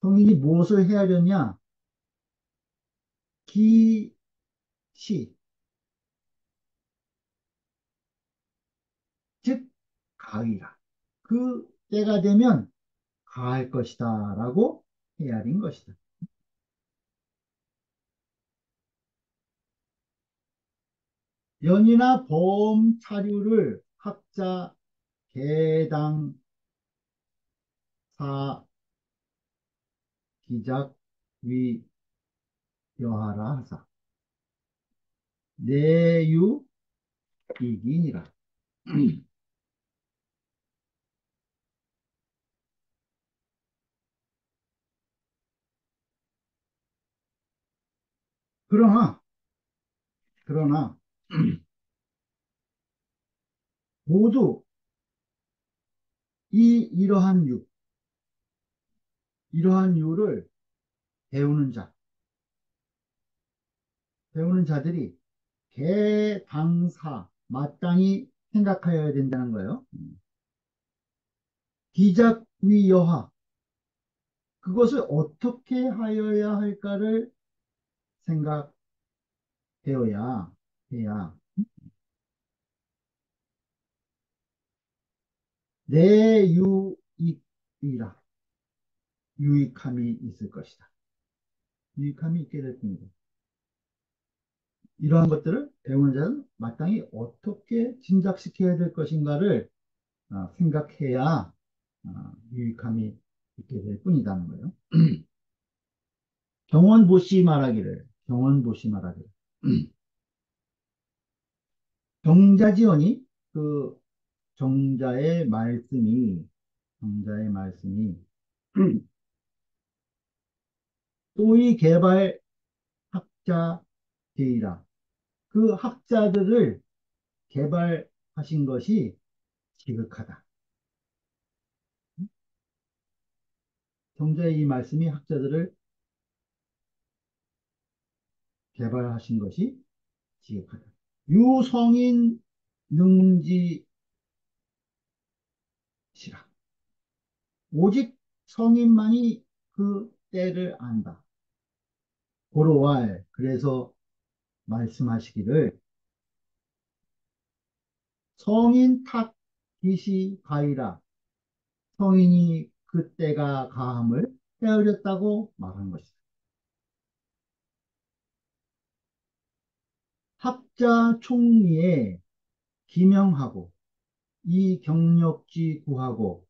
Speaker 1: 성인이 무엇을 헤아렸냐? 기시, 즉 가위라. 그 때가 되면 가할 것이다 라고 헤아린 것이다. 연이나 보험 사류를 학자 개당 사 기작 위 여하라 하사. 내유 이기니라. 그러나 그러나 모두 이 이러한 유 이러한 유를 배우는 자 배우는 자들이 개당사 마땅히 생각하여야 된다는 거예요. 기작위여하 그것을 어떻게 하여야 할까를 생각되어야 해야 내 유익이라 유익함이 있을 것이다. 유익함이 있게 될 겁니다. 이러한 것들을 배우는 자는 마땅히 어떻게 진작시켜야 될 것인가를 어, 생각해야 어, 유익함이 있게 될 뿐이다는 거예요. 경원보시 말하기를 경원보시 말하기를 정자지언이 그 정자의 말씀이 정자의 말씀이 또이 개발 학자 제이라 그 학자들을 개발하신 것이 지극하다. 정자의 이 말씀이 학자들을 개발하신 것이 지극하다. 유성인 능지 시라. 오직 성인만이 그 때를 안다. 고로왈 그래서 말씀하시기를 성인 탁 기시 가이라 성인이 그때가 가함을 헤아렸다고 말한 것이다. 학자 총리에 기명하고 이 경력지 구하고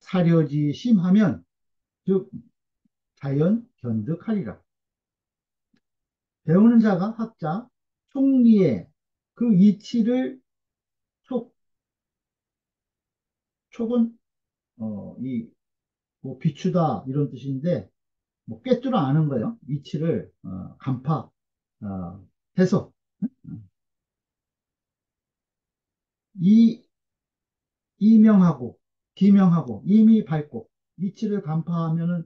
Speaker 1: 사려지 심하면 즉 자연 견득하리라. 배우는 자가 학자 총리의 그 이치를 촉 촉은 어, 이 뭐 비추다 이런 뜻인데 뭐 꿰뚫어 아는 거예요. 이치를 어, 간파 어, 해서 이 이명하고 기명하고 이미 밝고 이치를 간파하면은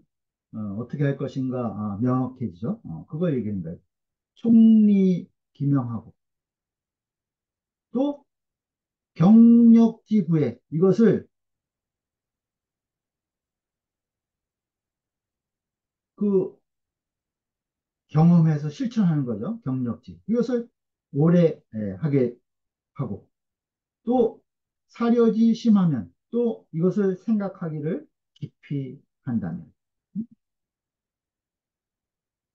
Speaker 1: 어, 떻게 할 것인가 아, 명확해지죠. 어, 그걸 얘기하는 거예요. 총리 기명하고 또 경력지 구획 이것을 그 경험해서 실천하는 거죠. 경력지 이것을 오래 예, 하게 하고 또 사려지 심하면 또 이것을 생각하기를 깊이 한다면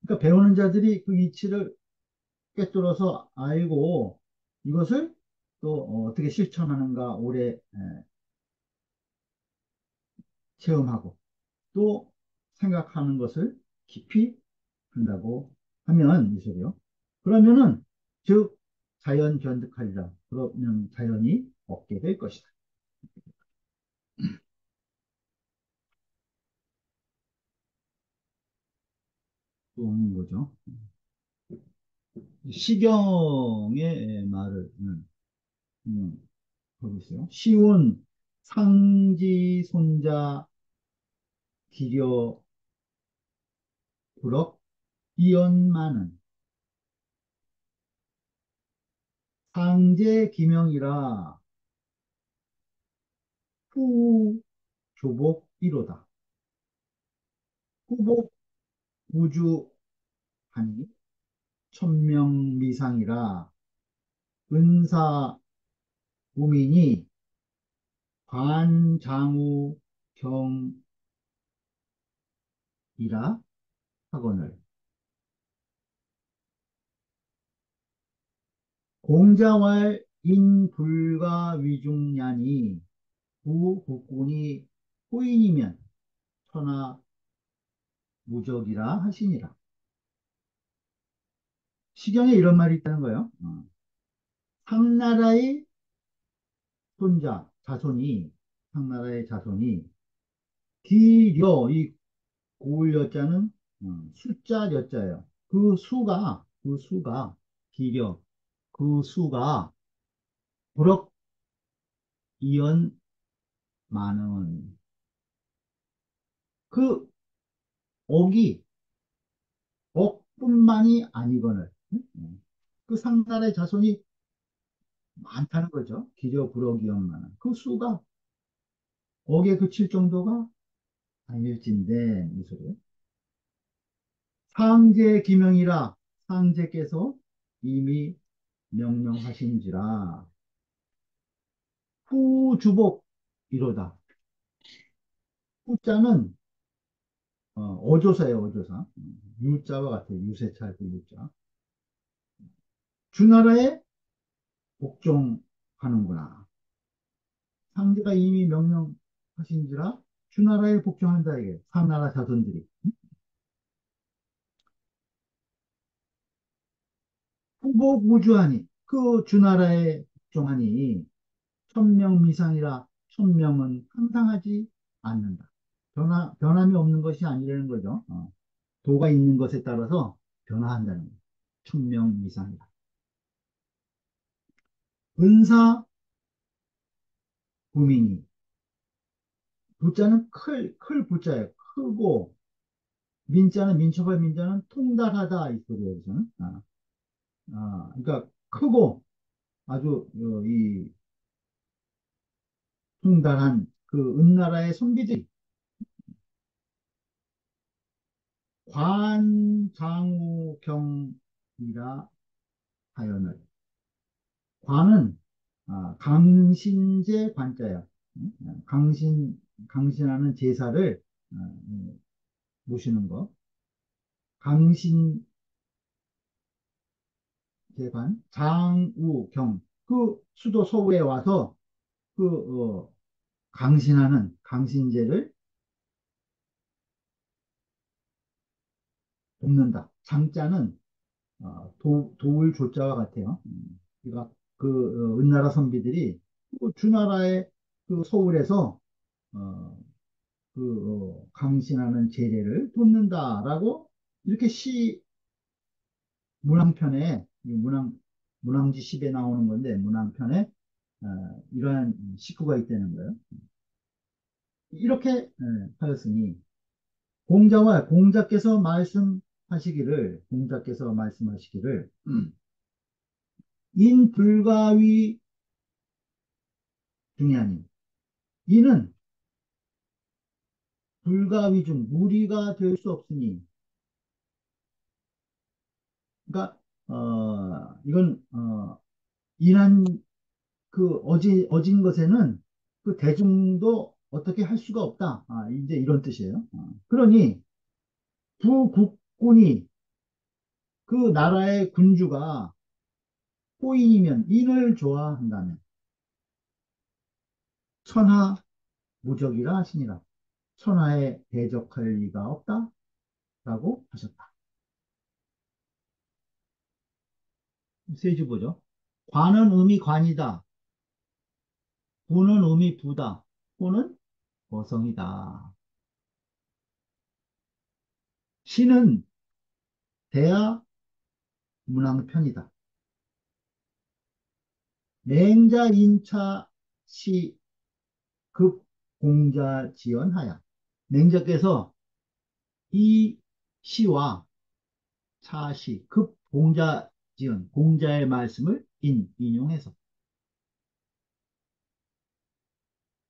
Speaker 1: 그러니까 배우는 자들이 그 이치를 꿰뚫어서 알고 이것을 또 어떻게 실천하는가 오래 예, 체험하고 또 생각하는 것을 깊이 한다고 하면 이 소리요. 그러면은 즉 자연 견득하리라. 그러면 자연이 없게 될 것이다. 또 없는 거죠. 시경의 말을 음, 있어요. 시온 상지 손자 기려 부럭 이연만은 상제 기명이라. 후 조복 1호다. 후복 우주 하니 천명 미상이라. 은사 우민이. 관장우 경이라 학원을 공자왈 인불가 위중냐니 부국군이 호인이면 천하 무적이라 하시니라. 시경에 이런 말이 있다는 거예요. 어. 상나라의 손자, 자손이, 상나라의 자손이, 기려, 이 고을 여자는 어, 숫자 여자예요. 그 수가, 그 수가, 기려, 그 수가, 불억 이연 많은, 그 옥이, 옥뿐만이 아니거늘, 그 상나라의 자손이 많다는 거죠. 기저 불어기업만. 그 수가 억에 그칠 정도가 아닐진데, 이 소리요. 상제 기명이라 상제께서 이미 명령하신지라 후주복 이로다. 후자는 어, 조사예요 어조사. 유자와 같아요. 유세차 그 유자. 주나라에 복종하는구나. 상제가 이미 명령하신지라 주나라에 복종한다 이게 상나라 자손들이 후보 무주하니 그 주나라에 복종하니 천명 미상이라 천명은 항상하지 않는다. 변화, 변함이 없는 것이 아니라는 거죠. 어. 도가 있는 것에 따라서 변화한다는 거죠. 천명 미상이다. 은사 구민이 부자는 클, 클 부자예요. 크고 민자는 민첩할 민자는 통달하다 이. 아, 아, 그러니까 크고 아주 어, 이 통달한 그 은나라의 선비들이 관장우경이라 하연을 관은 아, 강신제 관자야. 강신 강신하는 제사를 아, 음, 모시는 거. 강신 제관 장우경 그 수도 서울에 와서 그 어, 강신하는 강신제를 돕는다. 장자는 어, 도, 도울 조자와 같아요. 음, 그러니까 그 어, 은나라 선비들이 그 주나라의 그 서울에서 어, 그 어, 강신하는 제례를 돕는다라고 이렇게 시 문항편에 문항 문항지 10에 나오는 건데 문항편에 어, 이러한 식구가 있다는 거예요. 이렇게 예, 하였으니 공자와 공자께서 말씀하시기를 공자께서 말씀하시기를 음, 인 불가위 중이 아닌 이는 불가위 중 무리가 될 수 없으니 그러니까 어, 이건 어, 인한 그 어지, 어진 것에는 그 대중도 어떻게 할 수가 없다. 아, 이제 이런 뜻이에요. 어. 그러니 두 국군이 그 나라의 군주가 호인이면 인을 좋아한다면 천하 무적이라 하시니라. 천하에 대적할 리가 없다. 라고 하셨다. 세주 보죠. 관은 음이 관이다. 부는 음이 부다. 호는 거성이다. 시는 대야 문항 편이다. 맹자 인차 시 급 공자 지연하야. 맹자께서 이 시와 차시 급 공자 지연 공자의 말씀을 인 인용해서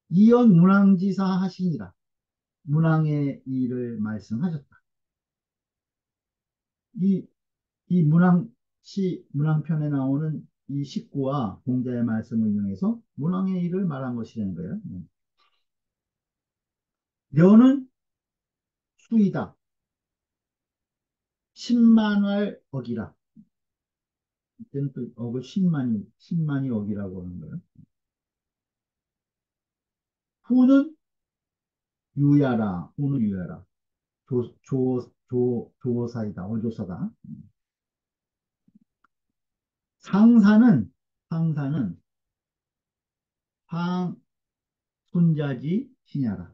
Speaker 1: 이연 문항지사 하시니라. 문항의 일을 말씀하셨다. 이, 이 문항, 시, 문항편에 나오는 이 식구와 공자의 말씀을 이용해서 문항의 일을 말한 것이라는 거예요. 려는 수이다. 10만활 억이라. 이때는 또 억을 10만이, 10만이 억이라고 하는 거예요. 후는 유야라, 후는 유야라. 조, 조, 조, 조사이다, 어조사다. 상사는, 상사는 상, 손자지, 신야라.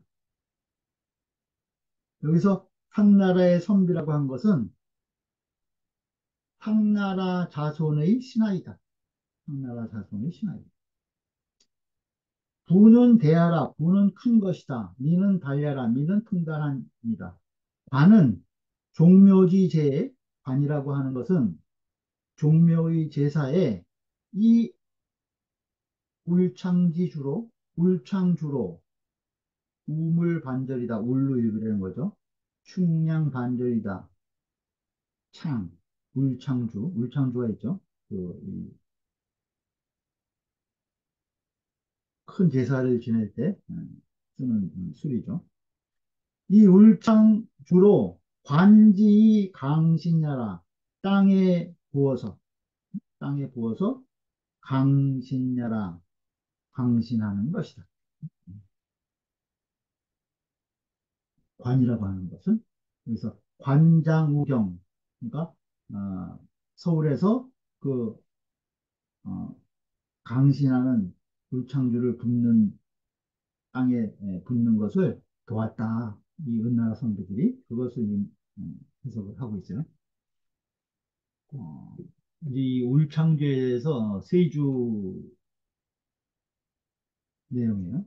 Speaker 1: 여기서 상나라의 선비라고 한 것은 상나라 자손의 신하이다. 상나라 자손의 신하이다. 부는 대하라, 부는 큰 것이다. 미는 달려라, 미는 통달합니다. 관은 종묘지 제 관이라고 하는 것은 종묘의 제사에 이 울창지주로, 울창주로 우물 반절이다. 울로 읽으라는 거죠. 충량 반절이다. 창, 울창주, 울창주가 있죠. 그, 큰 제사를 지낼 때 음, 쓰는 음, 술이죠. 이 울창주로 관지 강신야라 땅에 부어서 땅에 부어서 강신야라 강신하는 것이다. 관이라고 하는 것은 그래서 관장우경 그러니까 어, 서울에서 그 어, 강신하는 울창주를 붓는 땅에 예, 붓는 것을 도왔다. 이 은나라 선비들이 그것을 음, 해석을 하고 있어요. 어, 이 울창주에서 세주 내용이에요.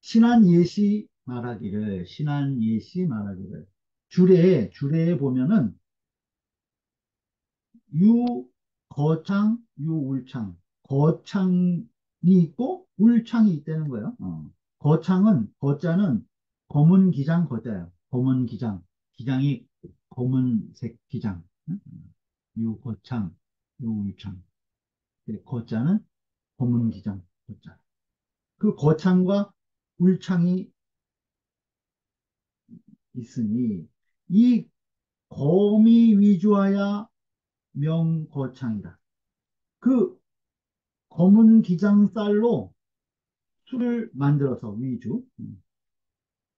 Speaker 1: 신한 예시 말하기를 신한 예시 말하기를 주례 주례에 보면은 유 거창 유 울창 거창이 있고 울창이 있다는 거예요. 어. 거창은 거자는 검은 기장 거자예요. 검은 기장 기장이 검은색 기장 유 거창 유 울창 거자는 검은 기장 거자 그 거창과 울창이 있으니 이 거미 위주하야 명거창이다. 그 검은 기장쌀로 술을 만들어서 위주 음.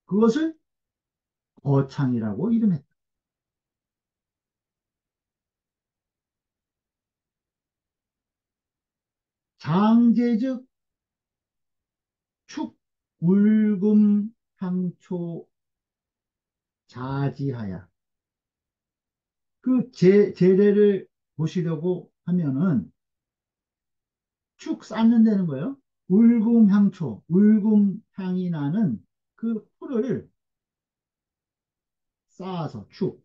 Speaker 1: 그것을 거창이라고 이름했다. 장제즉 축 울금 향초 자지하야 그 제, 재래를 보시려고 하면은 축 쌓는 다는 거예요. 울금향초, 울금향이 나는 그 풀을 쌓아서 축,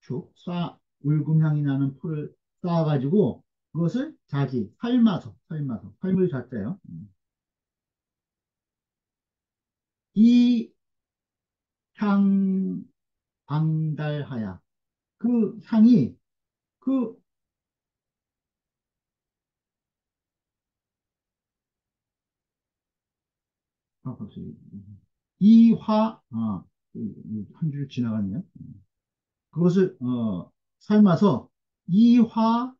Speaker 1: 축, 쌓, 울금향이 나는 풀을 쌓아가지고 그것을 자지, 삶아서, 삶아서, 삶을 잤대요. 이 향, 방달하야. 그 향이, 그, 아, 이화, 아, 한 줄 지나갔네요. 그것을, 어, 삶아서 이화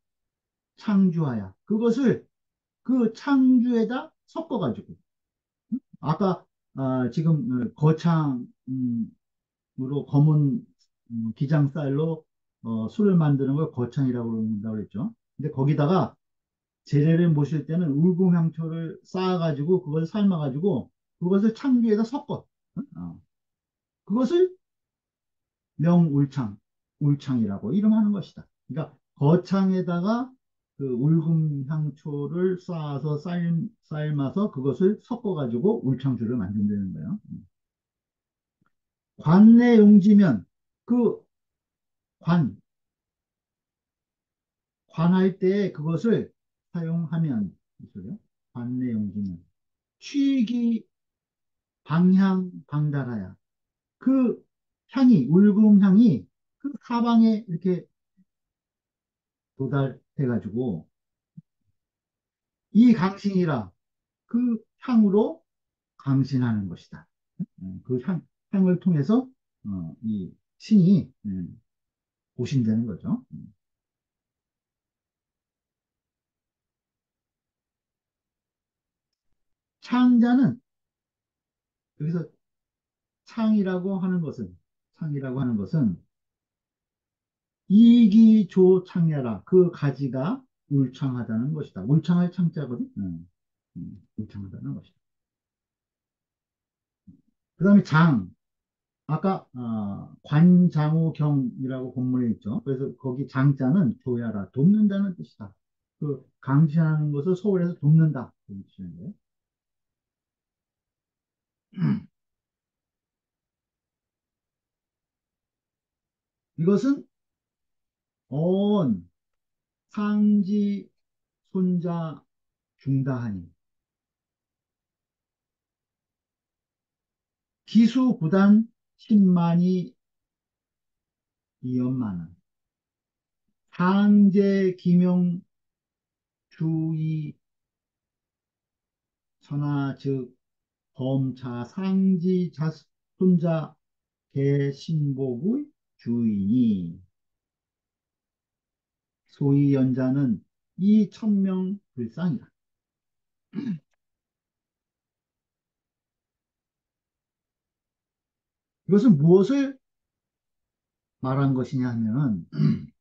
Speaker 1: 창주하야. 그것을 그 창주에다 섞어가지고. 아까, 아, 지금 어, 거창으로 검은 음, 기장쌀로 어, 술을 만드는 걸 거창이라고 그런다고 그랬죠. 근데 거기다가 재래를 모실 때는 울궁향초를 쌓아가지고 그걸 삶아가지고 그것을 창주에다 섞어. 어. 그것을 명울창, 울창이라고 이름하는 것이다. 그러니까 거창에다가 그 울금향초를 쌓아서 삶, 삶아서 그것을 섞어가지고 울창주를 만든다는 거예요. 관내 용지면 그 관, 관할 때 그것을 사용하면 관내 용지면 취기 방향 방달하야. 그 향이 울금 향이 그 사방에 이렇게 도달해 가지고 이 강신이라 그 향으로 강신하는 것이다. 음, 그 향, 향을 통해서 어, 이 신이 음, 보신다는 거죠. 음. 창자는 여기서 창이라고 하는 것은 창이라고 하는 것은 이기조 창야라 그 가지가 울창하다는 것이다. 울창할 창자거든. 음, 음, 울창하다는 것이다. 그 다음에 장 아까 어, 관장우경이라고 본문에 있죠. 그래서 거기 장자는 조야라 돕는다는 뜻이다. 그 강신하는 것을 서울에서 돕는다. 이것은 온 상지 손자 중다하니 기수 구단 10만이 2연만은 상제 기명 주의 천하 즉 범차 상지 자 손자 개신복의 주인이 소위 연자는 이 천명 불상이다. 이것은 무엇을 말한 것이냐 하면은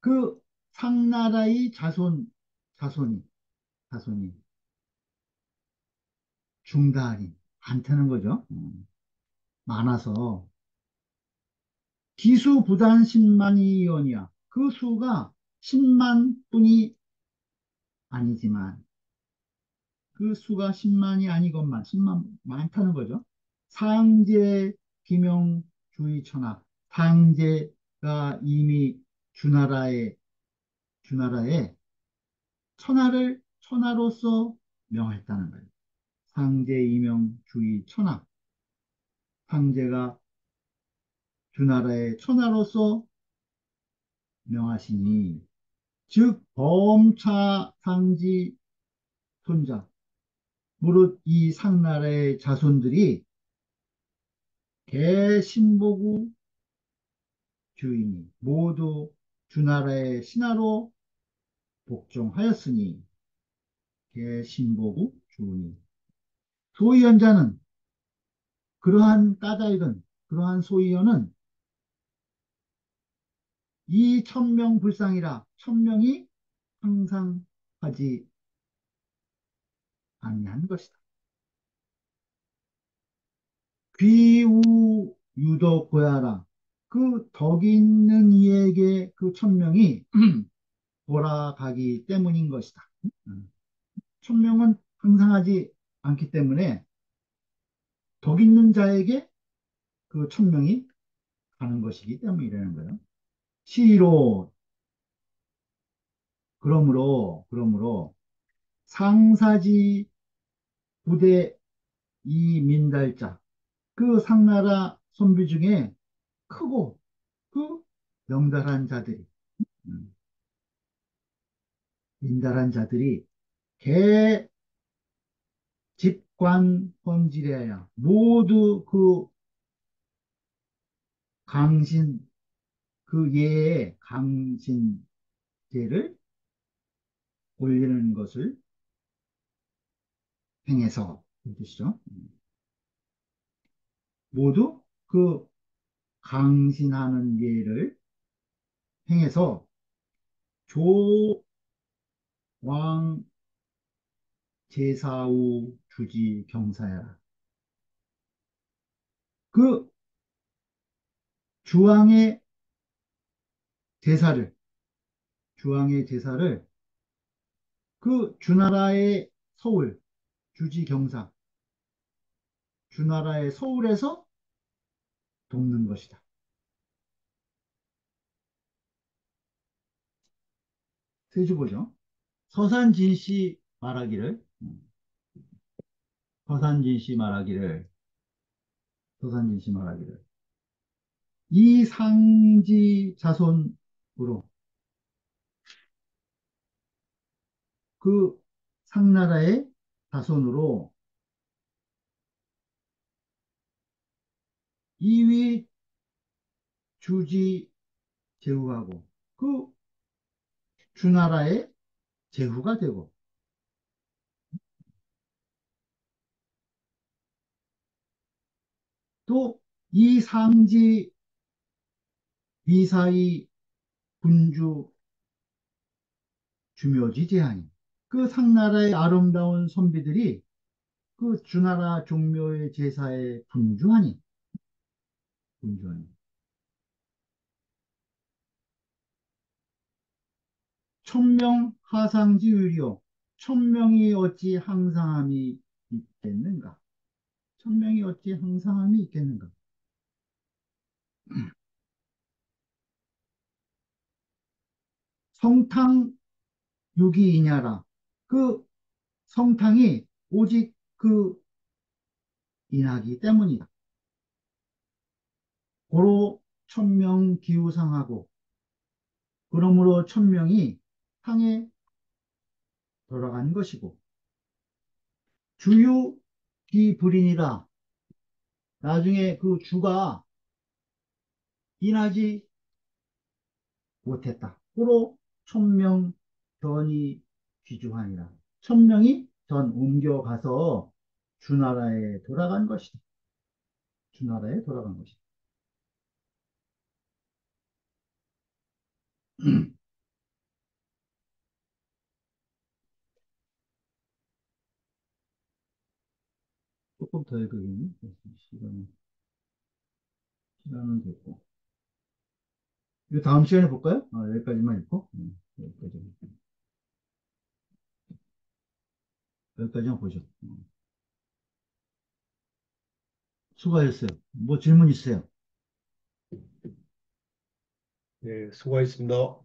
Speaker 1: 그 상나라의 자손 자손이 자손이 중다하니 많다는 거죠. 음, 많아서 기수 부단 10만이 원이야. 그 수가 10만 뿐이 아니지만 그 수가 10만이 아니건만 10만 많다는 거죠. 상제 기명 주의 천하 상제가 이미 주나라에 주나라에 천하를 천하로서 명했다는 거예요. 상제 이명 주의 천하 상제가 주나라의 천하로서 명하시니 즉 범차 상지 손자 무릇 이 상나라의 자손들이 개신보구 주인이 모두 주나라의 신하로 복종하였으니 개신보구 주인이. 소위연자는 그러한 까닭은 그러한 소위연은 이 천명 불상이라 천명이 항상 하지 아니한 것이다. 귀우 유도 고야라 그 덕 있는 이에게 그 천명이 돌아가기 때문인 것이다. 음. 천명은 항상하지 않기 때문에 덕 있는 자에게 그 천명이 가는 것이기 때문이라는 거예요. 시로 그러므로 그러므로 상사지 부대 이민달자 그 상나라 선비 중에 크고 그 명달한 자들이 음, 민달한 자들이 개 집관 헌지래야 모두 그 강신 그 예의 강신제를 올리는 것을 행해서 뜻이죠. 모두 그 강신하는 예를 행해서 조왕 제사우 주지 경사야. 그 주왕의 제사를 주왕의 제사를 그 주나라의 서울 주지 경사 주나라의 서울에서 돕는 것이다. 세주 보죠. 서산진 씨 말하기를 서산진 씨 말하기를 서산진 씨 말하기를 이 상지 자손으로 그 상나라의 자손으로 이위 주지 제후하고 그 주나라의 제후가 되고 또 이 상지 비사이 군주 주묘지 제한이 그 상나라의 아름다운 선비들이 그 주나라 종묘의 제사에 분주하니? 분주하니. 천명 하상지 유리요 천명이 어찌 항상함이 있겠는가? 천명이 어찌 항상함이 있겠는가? 성탕 유기이냐라 그 성탕이 오직 그 인하기 때문이다. 고로 천명 기우상하고 그러므로 천명이 상에 돌아간 것이고 주유 기불인이라 나중에 그 주가 인하지 못했다. 고로 천명 전이 귀주하니라. 천명이 전 옮겨가서 주나라에 돌아간 것이다. 주나라에 돌아간 것이다. 조금 더 읽으겠니? 시간은, 시간은 됐고. 이 다음 시간에 볼까요? 아, 여기까지만 읽고. 음, 여기까지. 여기까지만 보죠. 음. 수고하셨어요. 뭐 질문 있으세요?
Speaker 2: 네, 수고하셨습니다.